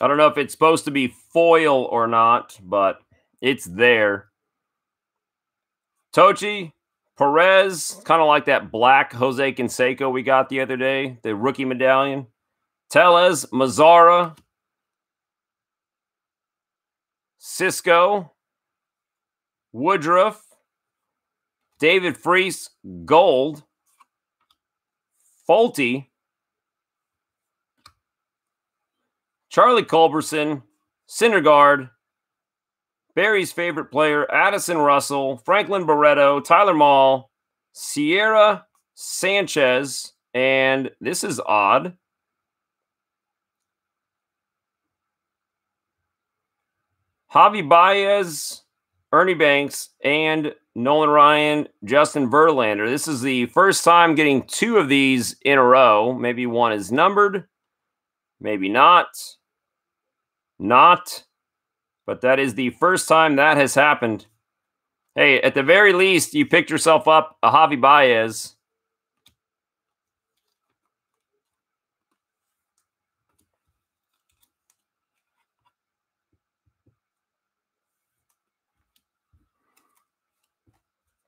I don't know if it's supposed to be foil or not, but it's there. Tochi, Perez, kind of like that black Jose Canseco we got the other day, the rookie medallion. Tellez, Mazara, Cisco, Woodruff, David Freese, Gold, Faulty, Charlie Culberson, Syndergaard, Barry's favorite player, Addison Russell, Franklin Barreto, Tyler Mahle, Sierra Sanchez, and this is odd. Javi Baez, Ernie Banks, and Nolan Ryan, Justin Verlander. This is the first time getting two of these in a row. Maybe one is numbered, maybe not. Not but that is the first time that has happened. Hey, at the very least, you picked yourself up a Javi Baez.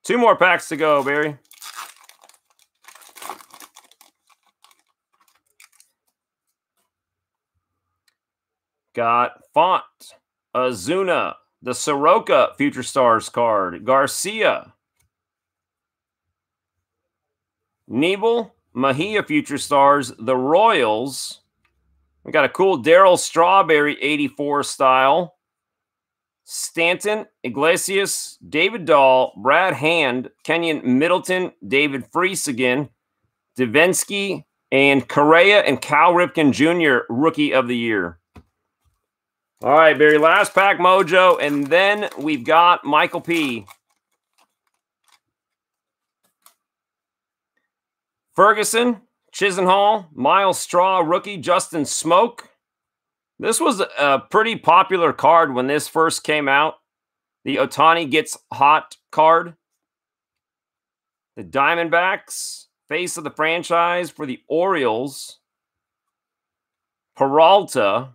Two more packs to go, Barry. Got Font, Azuna, the Soroka Future Stars card, Garcia, Nebel, Mahia Future Stars, the Royals. We got a cool Darryl Strawberry 84 style. Stanton, Iglesias, David Dahl, Brad Hand, Kenyon Middleton, David Freese again, Devenski, and Correa and Cal Ripken Jr. Rookie of the Year. All right, Barry, last pack mojo, and then we've got Michael P. Ferguson, Chisenhall, Myles Straw, rookie, Justin Smoak. This was a pretty popular card when this first came out. The Ohtani gets hot card. The Diamondbacks, face of the franchise for the Orioles. Peralta,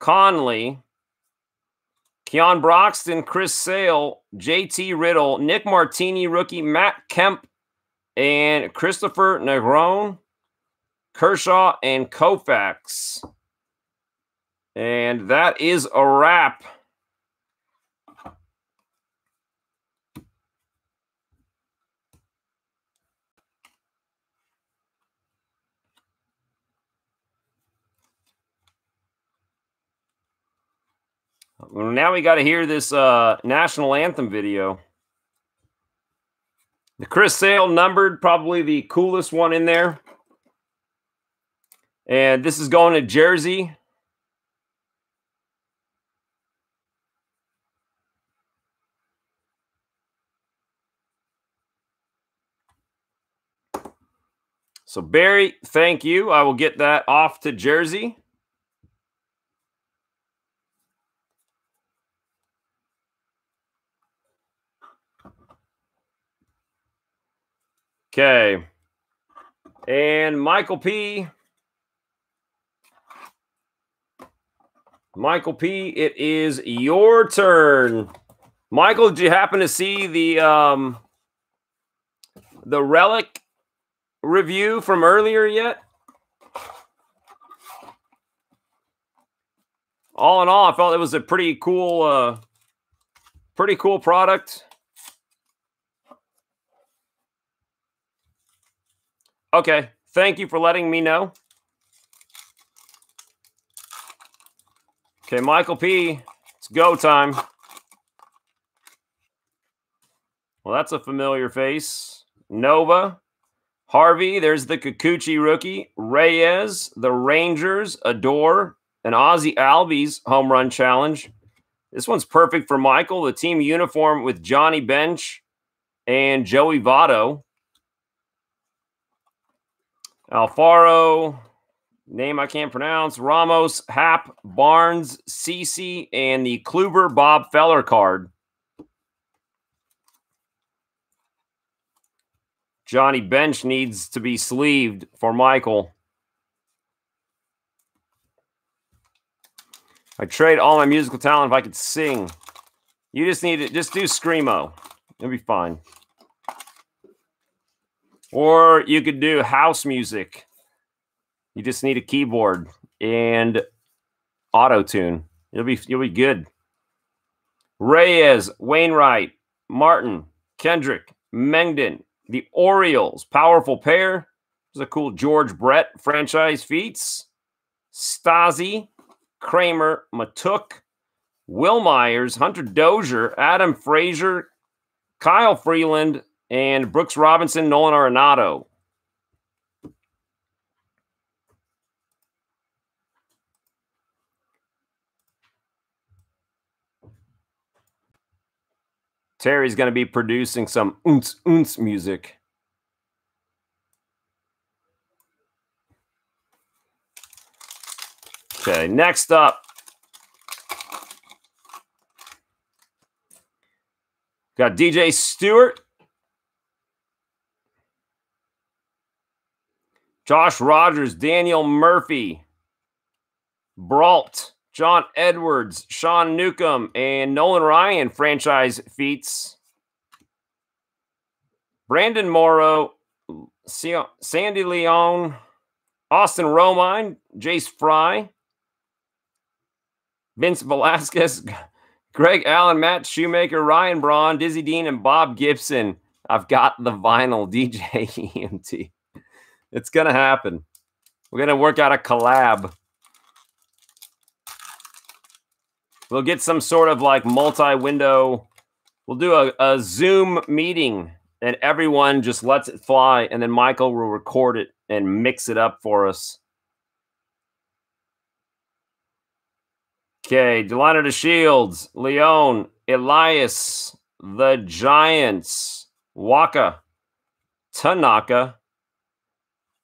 Conley, Keon Broxton, Chris Sale, JT Riddle, Nick Martini rookie, Matt Kemp, and Kristopher Negron, Kershaw, and Koufax. And that is a wrap. Now we got to hear this uh, national anthem video. The Chris Sale numbered, probably the coolest one in there. And this is going to Jersey. So, Barry, thank you. I will get that off to Jersey. Okay. And Michael P. Michael P, it is your turn. Michael, did you happen to see the um the relic review from earlier yet? All in all, I felt it was a pretty cool uh pretty cool product. Okay. Thank you for letting me know. Okay, Michael P. It's go time. Well, that's a familiar face. Nova. Harvey, there's the Kikuchi rookie. Reyes, the Rangers, Odor, an Ozzie Albies home run challenge. This one's perfect for Michael. The team uniform with Johnny Bench and Joey Votto. Alfaro, name I can't pronounce, Ramos, Happ, Barnes, Cece, and the Kluber Bob Feller card. Johnny Bench needs to be sleeved for Michael. I trade all my musical talent if I could sing. You just need to just do Screamo. It'll be fine. Or you could do house music. You just need a keyboard and auto tune. You'll be you'll be good. Reyes, Wainwright, Martin, Kendrick, Mengden, the Orioles, powerful pair. There's a cool George Brett franchise feats. Stassi, Kramer, Mahtook, Wil Myers, Hunter Dozier, Adam Frazier, Kyle Freeland, and Brooks Robinson, Nolan Arenado. Terry's going to be producing some oons oons music. Okay, next up. Got DJ Stewart Josh Rogers, Daniel Murphy, Brault, John Edwards, Sean Newcomb, and Nolan Ryan franchise feats. Brandon Morrow, Sandy Leon, Austin Romine, Jace Fry, Vince Velasquez, Greg Allen, Matt Shoemaker, Ryan Braun, Dizzy Dean, and Bob Gibson. I've got the vinyl DJ EMT. It's going to happen. We're going to work out a collab. We'll get some sort of like multi window. We'll do a, a Zoom meeting and everyone just lets it fly. And then Michael will record it and mix it up for us. Okay, Delino DeShields, Leon, Elias, the Giants, Wacha, Tanaka,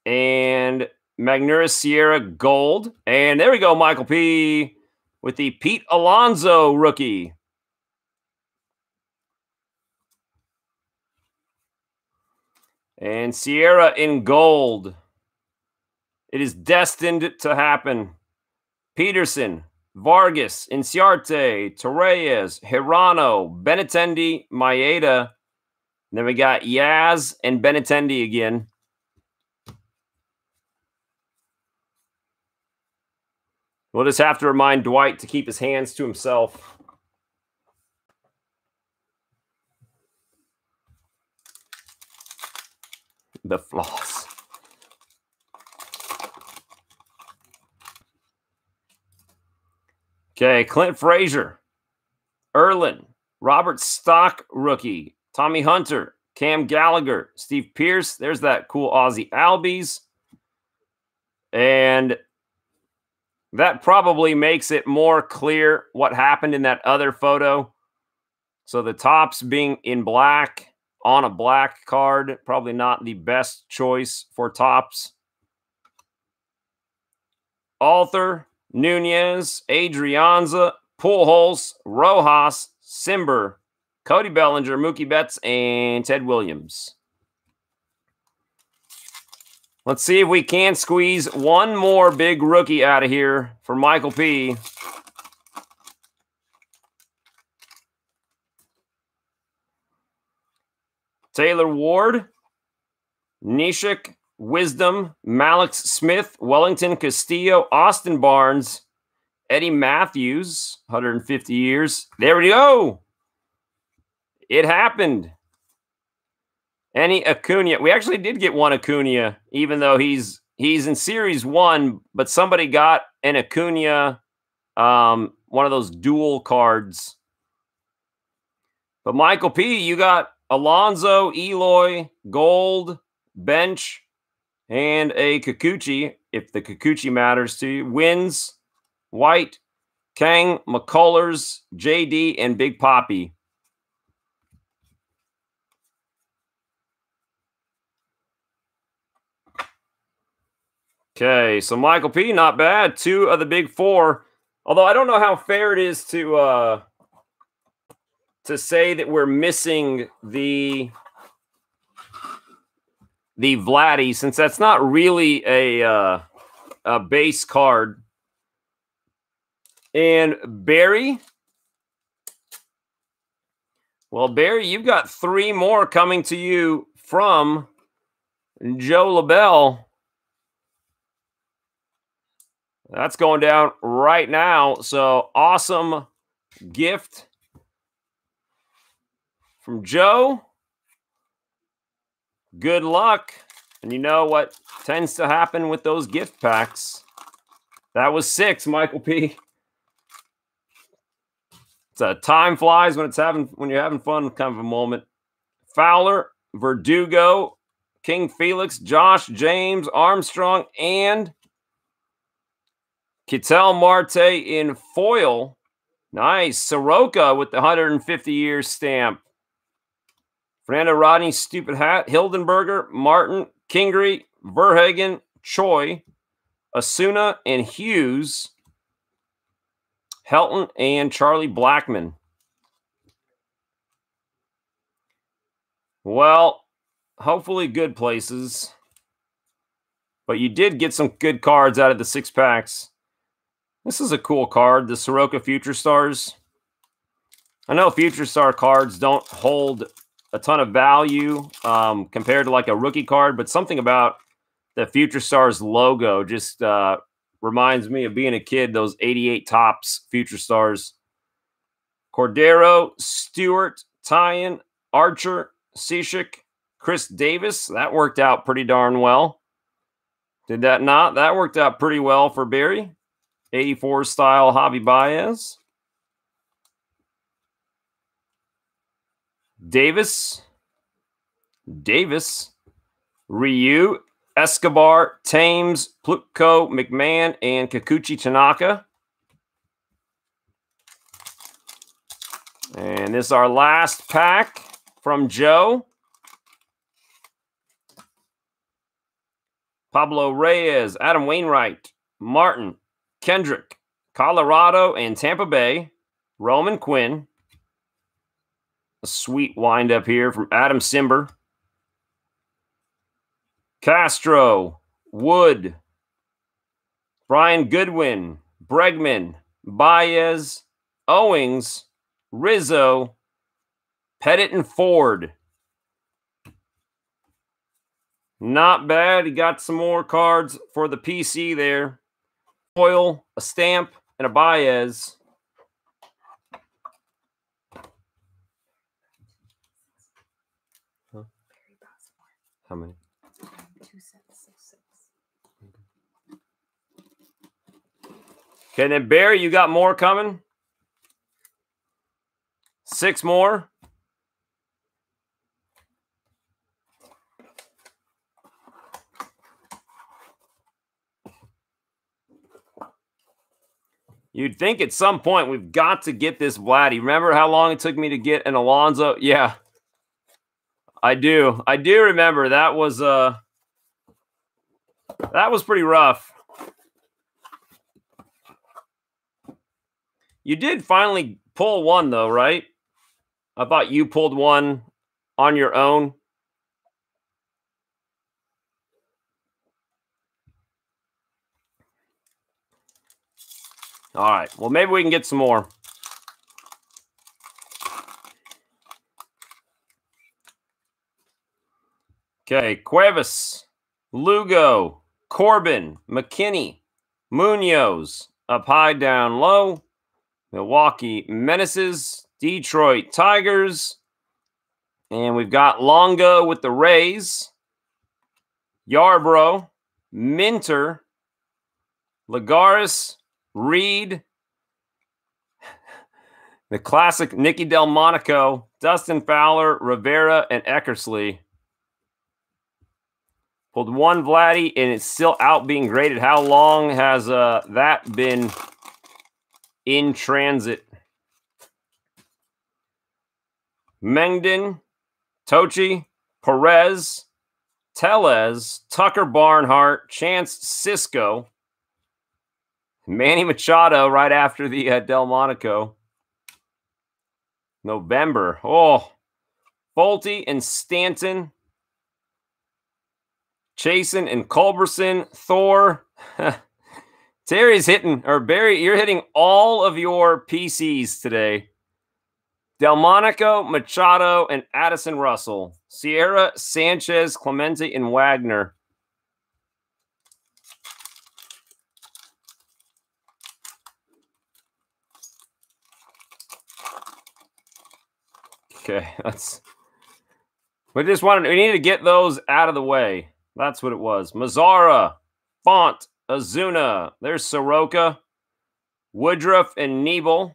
and Magneuris Sierra Gold. And there we go, Michael P. with the Pete Alonso rookie. And Sierra in gold It is destined to happen. Peterson, Vargas, Inciarte, Torres, Hirano, Benintendi, Maeda. Then we got Yaz and Benintendi again. We'll just have to remind Dwight to keep his hands to himself. The floss. Okay, Clint Frazier, Erlin, Robert Stock rookie, Tommy Hunter, Cam Gallagher, Steve Pearce. There's that cool Ozzie Albies. And that probably makes it more clear what happened in that other photo. So the Topps being in black on a black card, probably not the best choice for Topps. Arthur, Nunez, Adrianza, Pujols, Rojas, Cimber, Cody Bellinger, Mookie Betts, and Ted Williams. Let's see if we can squeeze one more big rookie out of here for Michael P. Taylor Ward, Nishik Wisdom, Mallex Smith, Wellington Castillo, Austin Barnes, Eddie Mathews, 150 years. There we go. It happened. Any Acuna. We actually did get one Acuna, even though he's he's in series one, but somebody got an Acuna, um, one of those dual cards. But Michael P, you got Alonso, Eloy, Gold, Bench, and a Kikuchi, if the Kikuchi matters to you. Wynns, White, Kang, McCullers, JD, and Big Papi. Okay, so Michael P, not bad. Two of the big four. Although I don't know how fair it is to uh to say that we're missing the the Vladdy, since that's not really a uh, a base card. And Barry, well, Barry, you've got three more coming to you from Joe LaBelle. That's going down right now. So awesome gift from Joe. Good luck. And you know what tends to happen with those gift packs? That was six, Michael P. It's a time flies when it's having when you're having fun, kind of a moment. Fowler, Verdugo, King Felix, Josh James, Armstrong, and Ketel Marte in foil. Nice. Soroka with the 150 year stamp. Fernando Rodney, Stupid Hat, Hildenberger, Martin, Kingery, Verhagen, Choi, Asuna, and Hughes. Helton and Charlie Blackmon. Well, hopefully good places. But you did get some good cards out of the six packs. This is a cool card, the Soroka Future Stars. I know Future Star cards don't hold a ton of value um, compared to like a rookie card, but something about the Future Stars logo just uh, reminds me of being a kid, those 88 Topps Future Stars. Cordero, Stewart, Taillon, Archer, Cishek, Chris Davis. That worked out pretty darn well. Did that not? That worked out pretty well for Barry. 84 style Javi Baez. Davis. Davis. Ryu. Escobar. Thames. Plutko. McMahon. And Kikuchi Tanaka. And this is our last pack from Joe. Pablo Reyes, Adam Wainwright, Martin, Kendrick, Colorado, and Tampa Bay. Roman Quinn. A sweet windup here from Adam Cimber. Castro, Wood, Brian Goodwin, Bregman, Baez, Owings, Rizzo, Pettitte, and Ford. Not bad. He got some more cards for the PC there. Foil, a stamp, and a Baez. How many? Two sets of six. Okay, then Barry, you got more coming? Six more? You'd think at some point we've got to get this Vladdy. Remember how long it took me to get an Alonso? Yeah. I do. I do remember that was uh that was pretty rough. You did finally pull one though, right? I thought you pulled one on your own. All right. Well, maybe we can get some more. Okay. Cuevas, Lugo, Corbin, McKinney, Munoz, up high, down low. Milwaukee Menaces, Detroit Tigers. And we've got Longo with the Rays, Yarbrough, Minter, Lagares, Reed, the classic Nicky Delmonico, Dustin Fowler, Rivera, and Eckersley. Pulled one Vladdy, and it's still out being graded. How long has uh, that been in transit? Mengden, Tochi, Perez, Tellez, Tucker Barnhart, Chance Cisco, Manny Machado right after the uh, Delmonico. November. Oh, Folty and Stanton. Chasen and Culberson. Thor. Terry's hitting, or Barry, you're hitting all of your PCs today. Delmonico, Machado, and Addison Russell. Sierra, Sanchez, Clemente, and Wagner. Okay, that's. We just wanted. We need to get those out of the way. That's what it was. Mazara, Font, Azuna. There's Soroka, Woodruff, and Nebel.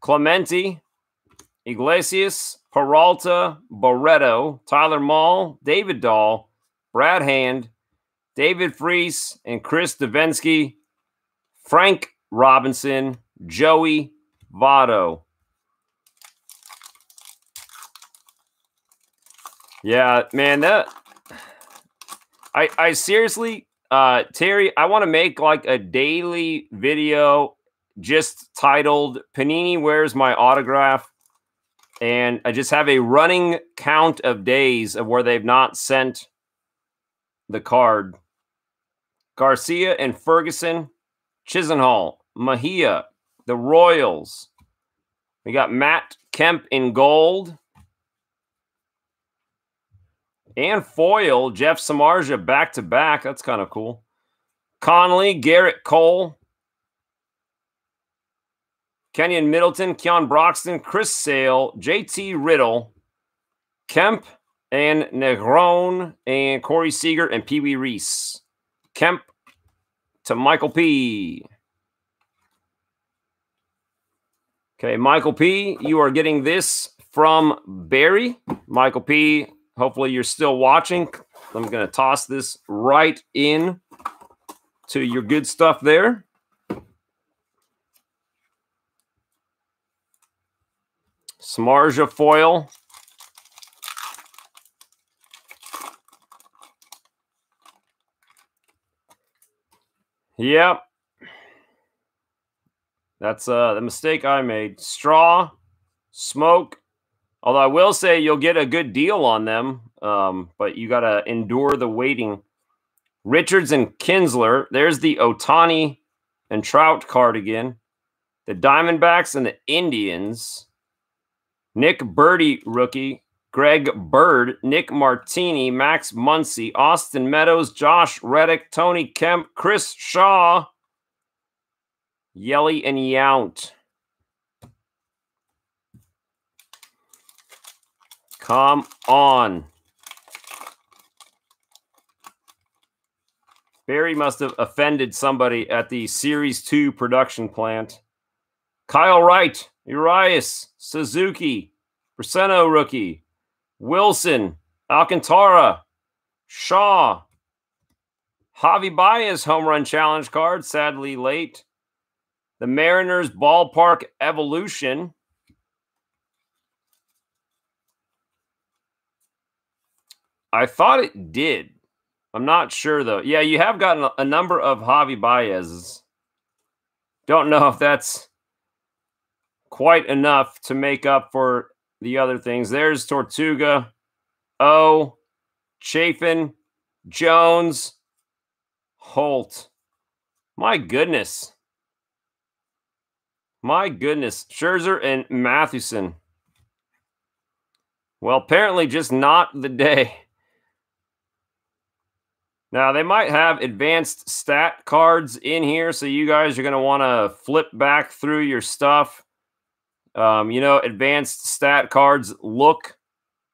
Clemente, Iglesias, Peralta, Barreto, Tyler Mall, David Dahl, Brad Hand, David Freese, and Chris Davensky, Frank Robinson, Joey Votto. Yeah, man, that I I seriously uh Terry, I want to make like a daily video just titled Panini Where's My Autograph? And I just have a running count of days of where they've not sent the card. Garcia and Ferguson, Chisenhall, Mejia, the Royals. We got Matt Kemp in gold. And foil, Jeff Samardzija back to back. That's kind of cool. Conley, Gerrit Cole, Keynan Middleton, Keon Broxton, Chris Sale, JT Riddle, Kemp, and Negron, and Corey Seager, and Pee Wee Reese. Kemp to Michael P. Okay, Michael P., you are getting this from Barry. Michael P., hopefully you're still watching. I'm going to toss this right in to your good stuff there. Samardzija foil. Yep. That's uh, the mistake I made. Straw, Smoak. Although I will say you'll get a good deal on them, um, but you got to endure the waiting. Richards and Kinsler. There's the Ohtani and Trout card again. The Diamondbacks and the Indians. Nick Burdi rookie. Greg Bird, Nick Martini, Max Muncy, Austin Meadows, Josh Reddick, Tony Kemp, Chris Shaw, Yelly and Yount. Come on. Barry must have offended somebody at the Series 2 production plant. Kyle Wright, Urias, Suzuki, Briceno rookie, Wilson, Alcantara, Shaw, Javi Baez home run challenge card, sadly late. The Mariners ballpark evolution. I thought it did. I'm not sure though. Yeah, you have gotten a number of Javi Baez's. Don't know if that's quite enough to make up for the other things. There's Tortuga, O, Chafin, Jones, Holt. My goodness. My goodness. Scherzer and Mathewson. Well, apparently just not the day. Now, they might have advanced stat cards in here, so you guys are going to want to flip back through your stuff um, you know, advanced stat cards look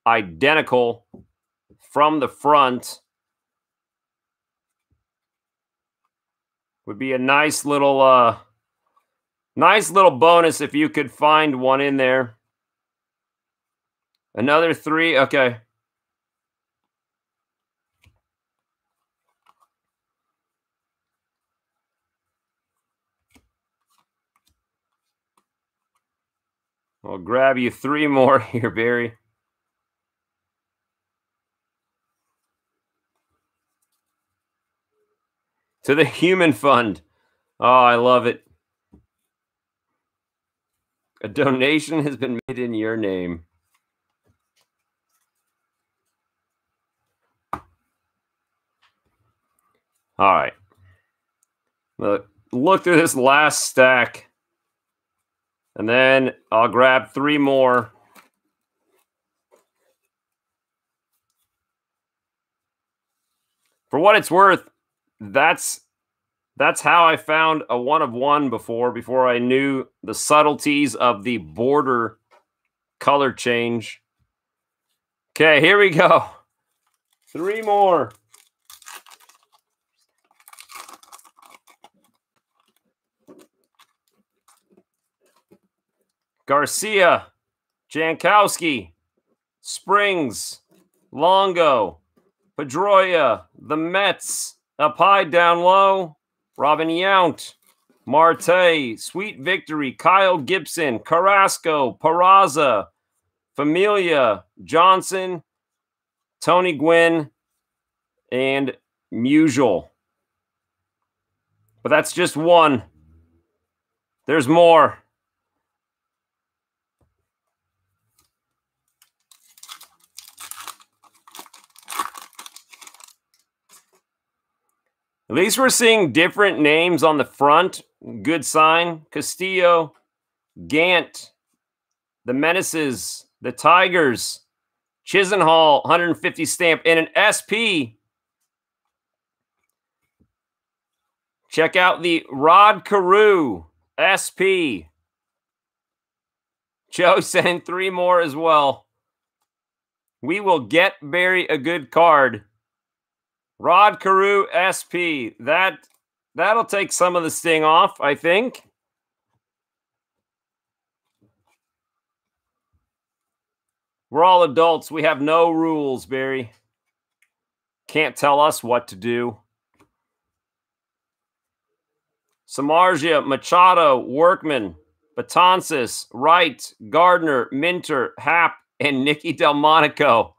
identical from the front. Would be a nice little uh nice little bonus if you could find one in there. Another 3. Okay. I'll grab you three more here, Barry. To the Human Fund. Oh, I love it. A donation has been made in your name. All right. Look, look through this last stack. And then I'll grab three more. For what it's worth, that's that's how I found a one of one before, before I knew the subtleties of the border color change. Okay, here we go. Three more. Garcia, Jankowski, Springs, Longo, Pedroia, the Mets, up high, down low, Robin Yount, Marte, Sweet Victory, Kyle Gibson, Carrasco, Peraza, Familia, Johnson, Tony Gwynn, and Musial. But that's just one. There's more. At least we're seeing different names on the front. Good sign. Castillo, Gant, the Menaces, the Tigers, Chisenhall, 150 stamp, and an SP. Check out the Rod Carew SP. Joe sent three more as well. We will get Barry a good card. Rod Carew SP. That that'll take some of the sting off, I think. We're all adults. We have no rules, Barry. Can't tell us what to do. Samardzija, Machado, Workman, Betances, Wright, Gardner, Minter, Happ, and Nicky Delmonico.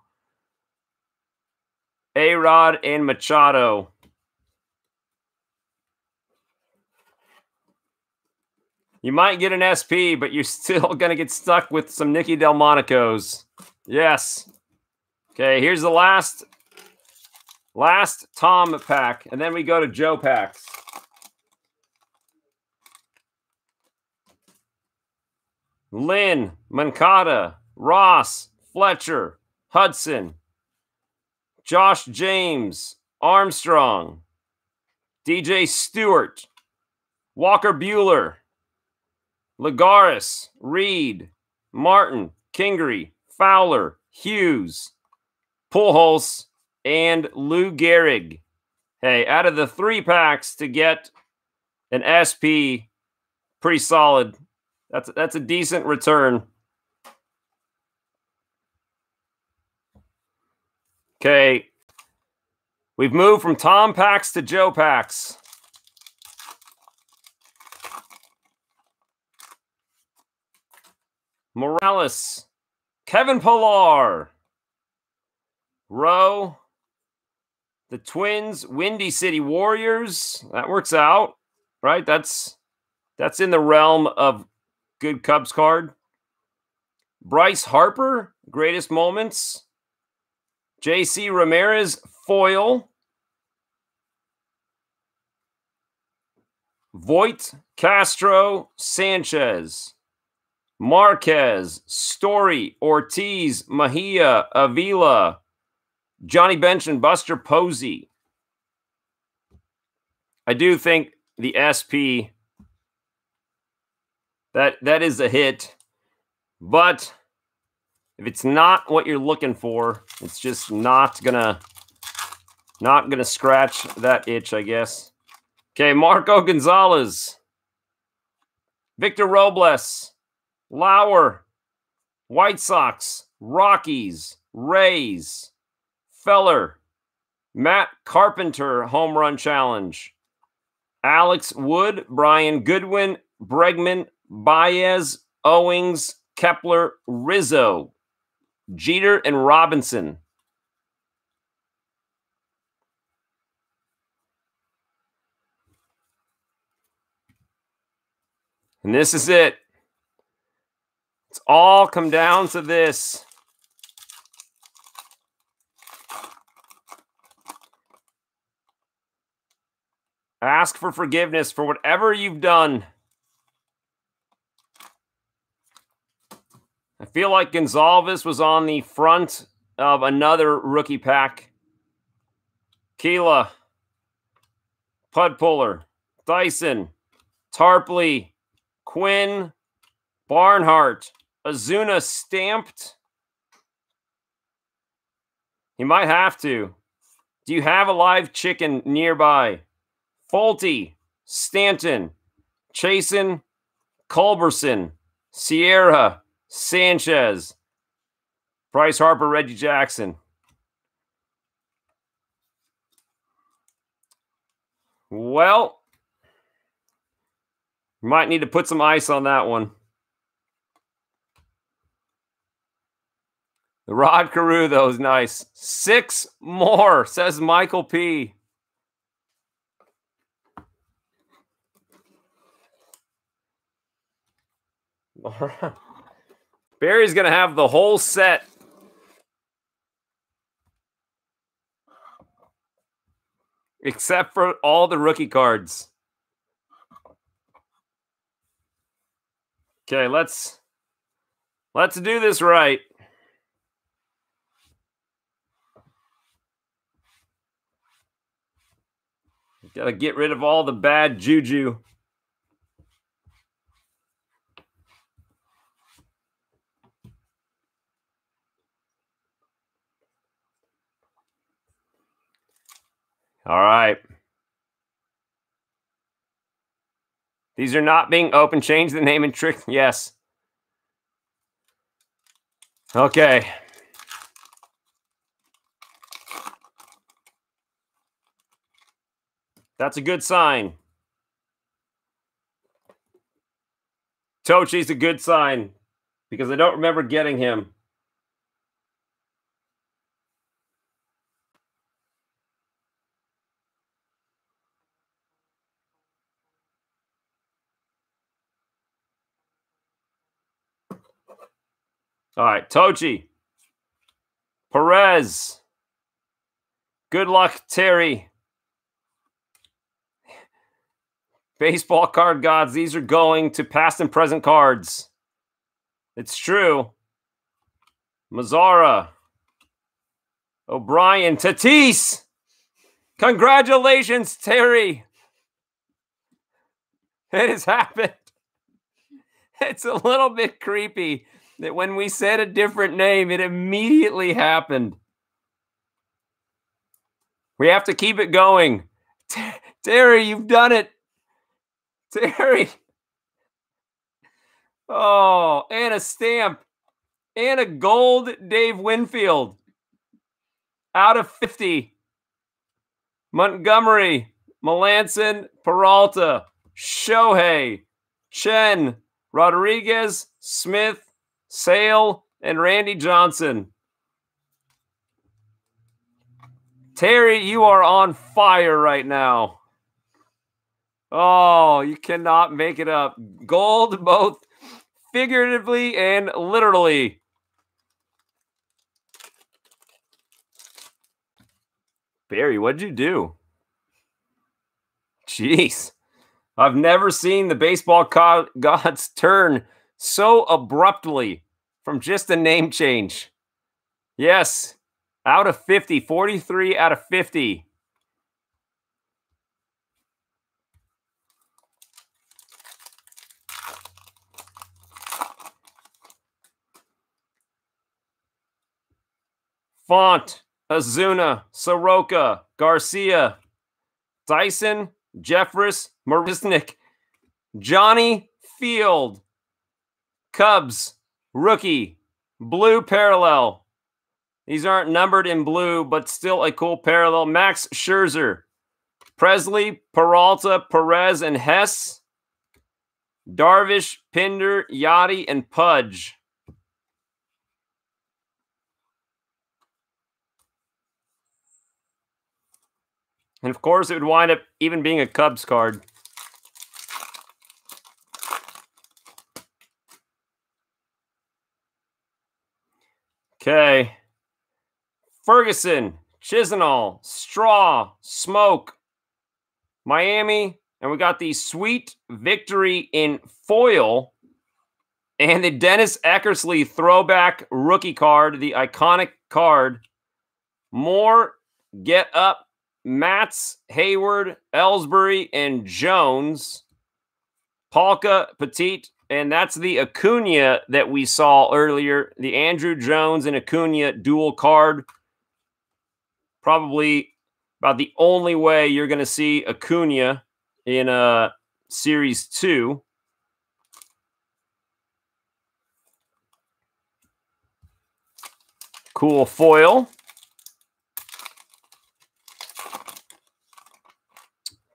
A Rod and Machado. You might get an SP, but you're still going to get stuck with some Nicky Delmonicos. Yes. Okay, here's the last Last Tom pack, and then we go to Joe packs. Lynn, Moncada, Ross, Fletcher, Hudson, Josh James, Armstrong, DJ Stewart, Walker Buehler, Lagares, Reed, Martin, Kingery, Fowler, Hughes, Pujols, and Lou Gehrig. Hey, out of the three packs to get an SP, pretty solid. That's that's a decent return. Okay. We've moved from Tom Pax to Joe Pax. Morales, Kevin Pillar, Rowe, the Twins, Windy City Warriors. That works out, right? That's that's in the realm of good Cubs card. Bryce Harper, greatest moments. JC Ramirez, foil. Voit, Castro, Sanchez. Marquez, Story, Ortiz, Mejia, Avila, Johnny Bench, and Buster Posey. I do think the SP that that is a hit, but if it's not what you're looking for, it's just not gonna not gonna scratch that itch, I guess. Okay, Marco Gonzalez, Victor Robles, Lauer, White Sox, Rockies, Rays, Feller, Matt Carpenter home run challenge, Alex Wood, Brian Goodwin, Bregman, Baez, Owings, Kepler, Rizzo, Jeter, and Robinson. And this is it. It's all come down to this. Ask for forgiveness for whatever you've done. I feel like Gonzalez was on the front of another rookie pack. Keela, Pud Puller, Dyson, Tarpley, Quinn, Barnhart, Azuna stamped? You might have to. Do you have a live chicken nearby? Folty, Stanton, Chasen, Culberson, Sierra, Sanchez, Bryce Harper, Reggie Jackson. Well, you might need to put some ice on that one. The Rod Carew, though, is nice. Six more, says Michael P. All right. Barry's going to have the whole set. Except for all the rookie cards. Okay, let's let's do this right. Got to get rid of all the bad juju. All right. These are not being open. Change the name and trick. Yes. Okay. That's a good sign. Tochi's a good sign because I don't remember getting him. All right, Tochi, Perez, Good luck, Terry. Baseball card gods, these are going to past and present cards. It's true. Mazara. O'Brien. Tatis. Congratulations, Terry. It has happened. It's a little bit creepy that when we said a different name, it immediately happened. We have to keep it going. Terry, you've done it. Terry. Oh, and a stamp. And a gold Dave Winfield. Out of 50. Montgomery, Melancon, Peralta, Shohei, Chen, Rodriguez, Smith, Sale, and Randy Johnson. Terry, you are on fire right now. Oh, you cannot make it up. Gold, both figuratively and literally. Barry, what'd you do? Jeez. I've never seen the baseball gods turn so abruptly from just a name change. Yes, out of 50, 43 out of 50. Font, Azuna, Soroka, Garcia, Dyson, Jeffress, Marisnick, Johnny Field, Cubs, rookie, blue parallel. These aren't numbered in blue, but still a cool parallel. Max Scherzer, Pressly, Peralta, Perez, and Hess. Darvish, Pinder, Yachty, and Pudge. And of course, it would wind up even being a Cubs card. Okay. Ferguson, Chisenhall, Straw, Smoak, Miami, and we got the sweet victory in foil and the Dennis Eckersley throwback rookie card, the iconic card. More get up Matz, Heyward, Ellsbury, and Jones. Palka, Petit, and that's the Acuna that we saw earlier. The Andruw Jones and Acuna dual card. Probably about the only way you're going to see Acuna in uh, Series 2. Cool foil.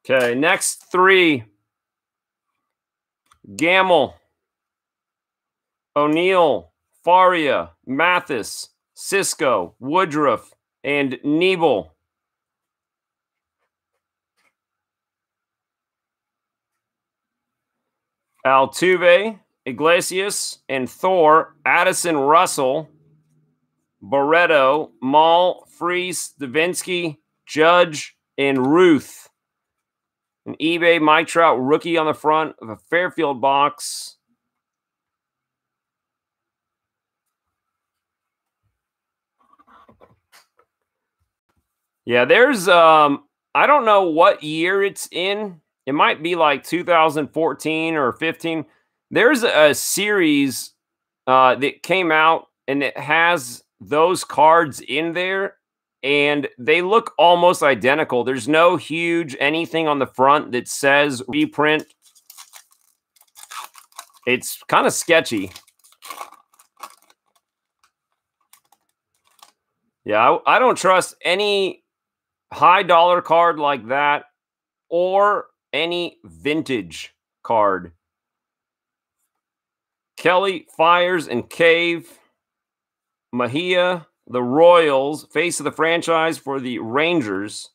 Okay, next three. Gamble, O'Neill, Faria, Mathis, Cisco, Woodruff, and Nebel. Altuve, Iglesias, and Thor, Addison Russell, Barreto, Mall, Freese, Davinsky, Judge, and Ruth. An eBay Mike Trout rookie on the front of a Fairfield box. Yeah, there's um I don't know what year it's in. It might be like 2014 or 15. There's a series uh that came out and it has those cards in there and they look almost identical. There's no huge anything on the front that says reprint. It's kind of sketchy. Yeah, I, I, don't trust any high dollar card like that or any vintage card. Kelly, Fiers, and Cave. Mejia, the Royals, face of the franchise for the Rangers.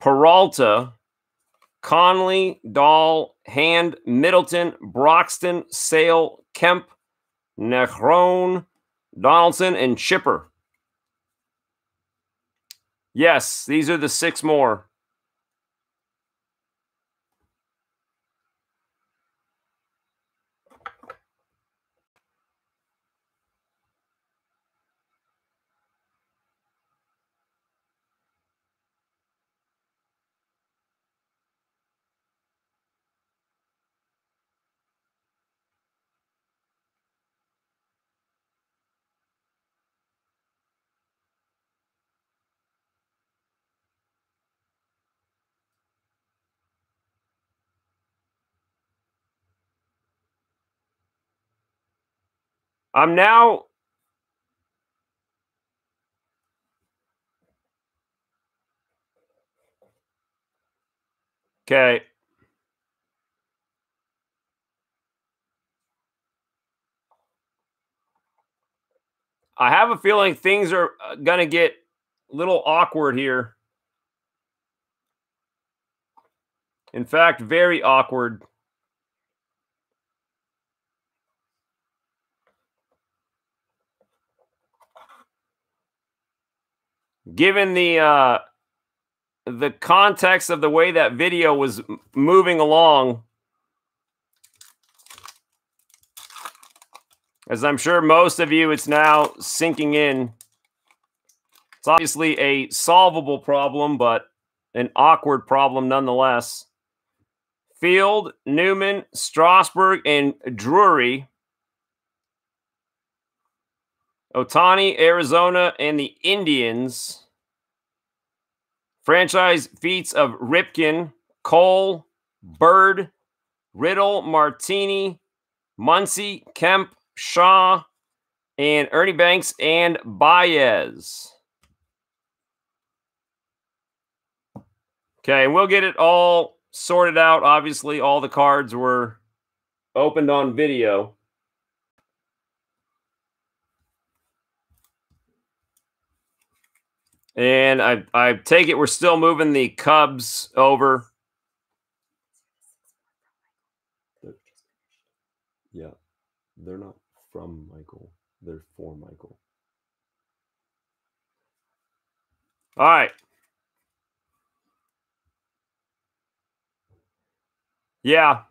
Peralta, Conley, Dahl, Hand, Middleton, Broxton, Sale, Kemp, Negron, Donaldson, and Chipper. Yes, these are the six more. I'm now Okay. I have a feeling things are uh, going to get a little awkward here. In fact, very awkward. Given the uh, the context of the way that video was moving along, as I'm sure most of you, it's now sinking in. It's obviously a solvable problem, but an awkward problem nonetheless. Field, Newman, Strasburg, and Drury. Ohtani, Arizona, and the Indians. Franchise feats of Ripken, Cole, Bird, Riddle, Martini, Muncy, Kemp, Shaw, and Ernie Banks and Baez. Okay, we'll get it all sorted out. Obviously, all the cards were opened on video. And I I take it we're still moving the Cubs over. Yeah, they're not from Michael. They're for Michael. All right. Yeah.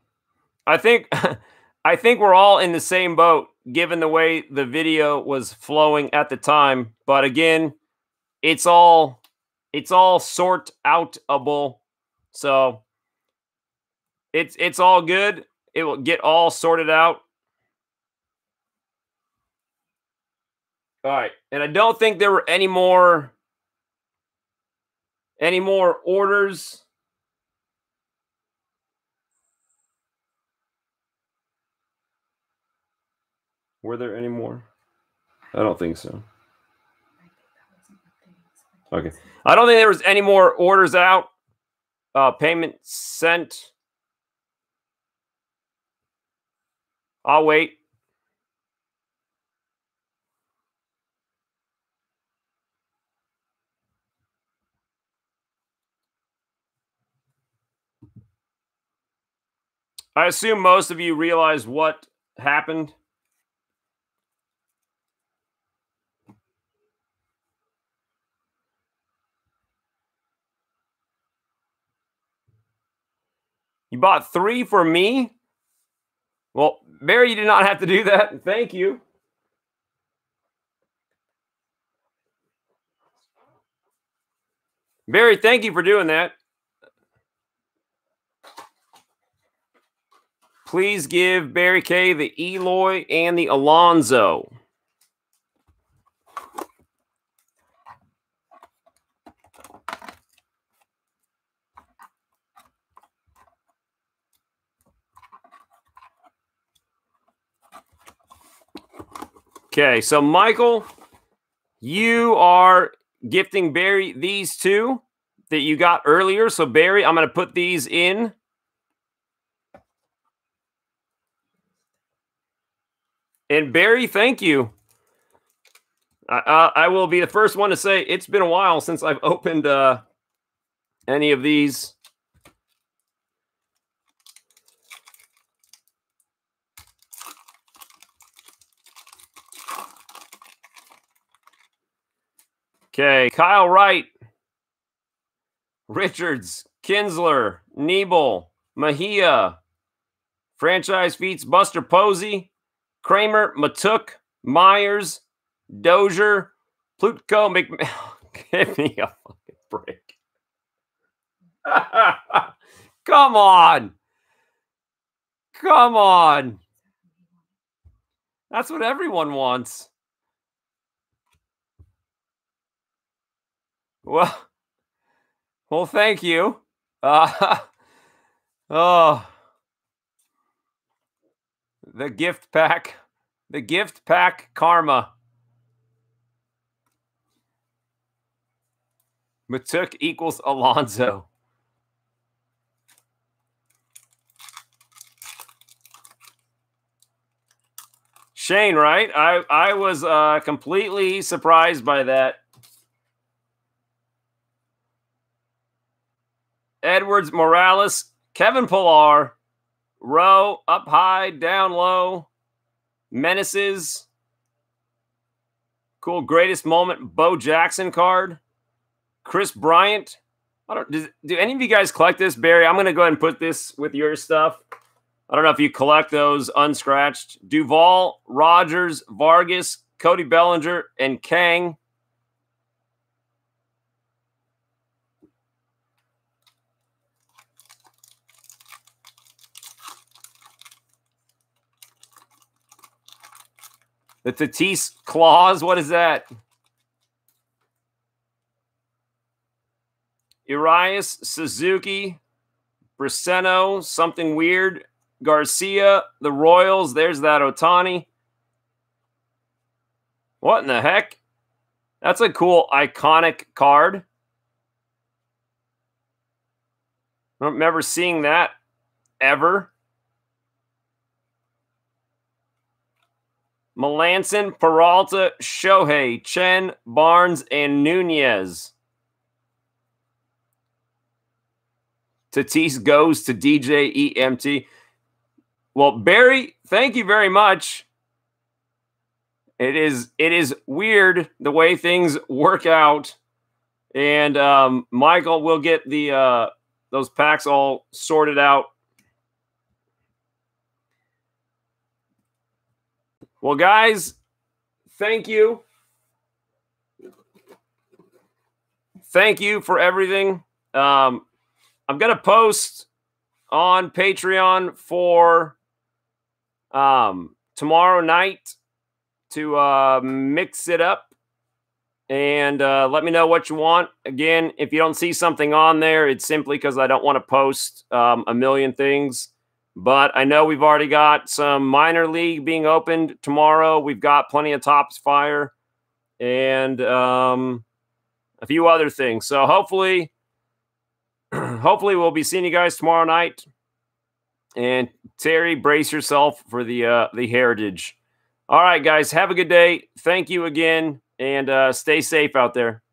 I think I think we're all in the same boat given the way the video was flowing at the time. But again, it's all it's all sort outable. So it's it's all good. It will get all sorted out. All right. And I don't think there were any more any more orders. Were there any more? I don't think so. Okay. I don't think there was any more orders out. Uh, payment sent. I'll wait. I assume most of you realize what happened. You bought three for me? Well, Barry, you did not have to do that. Thank you. Barry, thank you for doing that. Please give Barry K the Eloy and the Alonso. Okay, so Michael, you are gifting Barry these two that you got earlier. So Barry, I'm going to put these in. And Barry, thank you. I, I, will be the first one to say it's been a while since I've opened uh, any of these. Okay, Kyle Wright, Richards, Kinsler, Niebel, Mejia, franchise feats Buster Posey, Kramer, Mahtook, Myers, Dozier, Plutko, McMahon. Give me a fucking break. Come on. Come on. That's what everyone wants. Well, well, thank you. Uh, oh, the gift pack, the gift pack karma. Mahtook equals Alonso. Shane, right? I I was uh, completely surprised by that. Edwards, Morales, Kevin Pillar, Rowe, up high, down low, menaces. Cool, greatest moment, Bo Jackson card. Kris Bryant. I don't. Does, do any of you guys collect this, Barry? I'm gonna go ahead and put this with your stuff. I don't know if you collect those unscratched. Duvall, Rogers, Vargas, Cody Bellinger, and Kang. The Tatis clause, what is that? Urias, Suzuki, Briceno, something weird. Garcia, the Royals. There's that Ohtani. What in the heck? That's a cool, iconic card. I don't remember seeing that ever. Melancon, Peralta, Shohei, Chen, Barnes, and Nunez. Tatis goes to DJ EMT. Well, Barry, thank you very much. It is it is weird the way things work out, and um, Michael will get the uh, those packs all sorted out. Well, guys, thank you. Thank you for everything. Um, I'm gonna post on Patreon for um, tomorrow night to uh, mix it up and uh, let me know what you want. Again, if you don't see something on there, it's simply because I don't want to post um, a million things. But I know we've already got some minor league being opened tomorrow. We've got plenty of Topps Fire and um, a few other things. So hopefully, hopefully we'll be seeing you guys tomorrow night. And Terry, brace yourself for the uh, the heritage. All right, guys, have a good day. Thank you again, and uh, stay safe out there.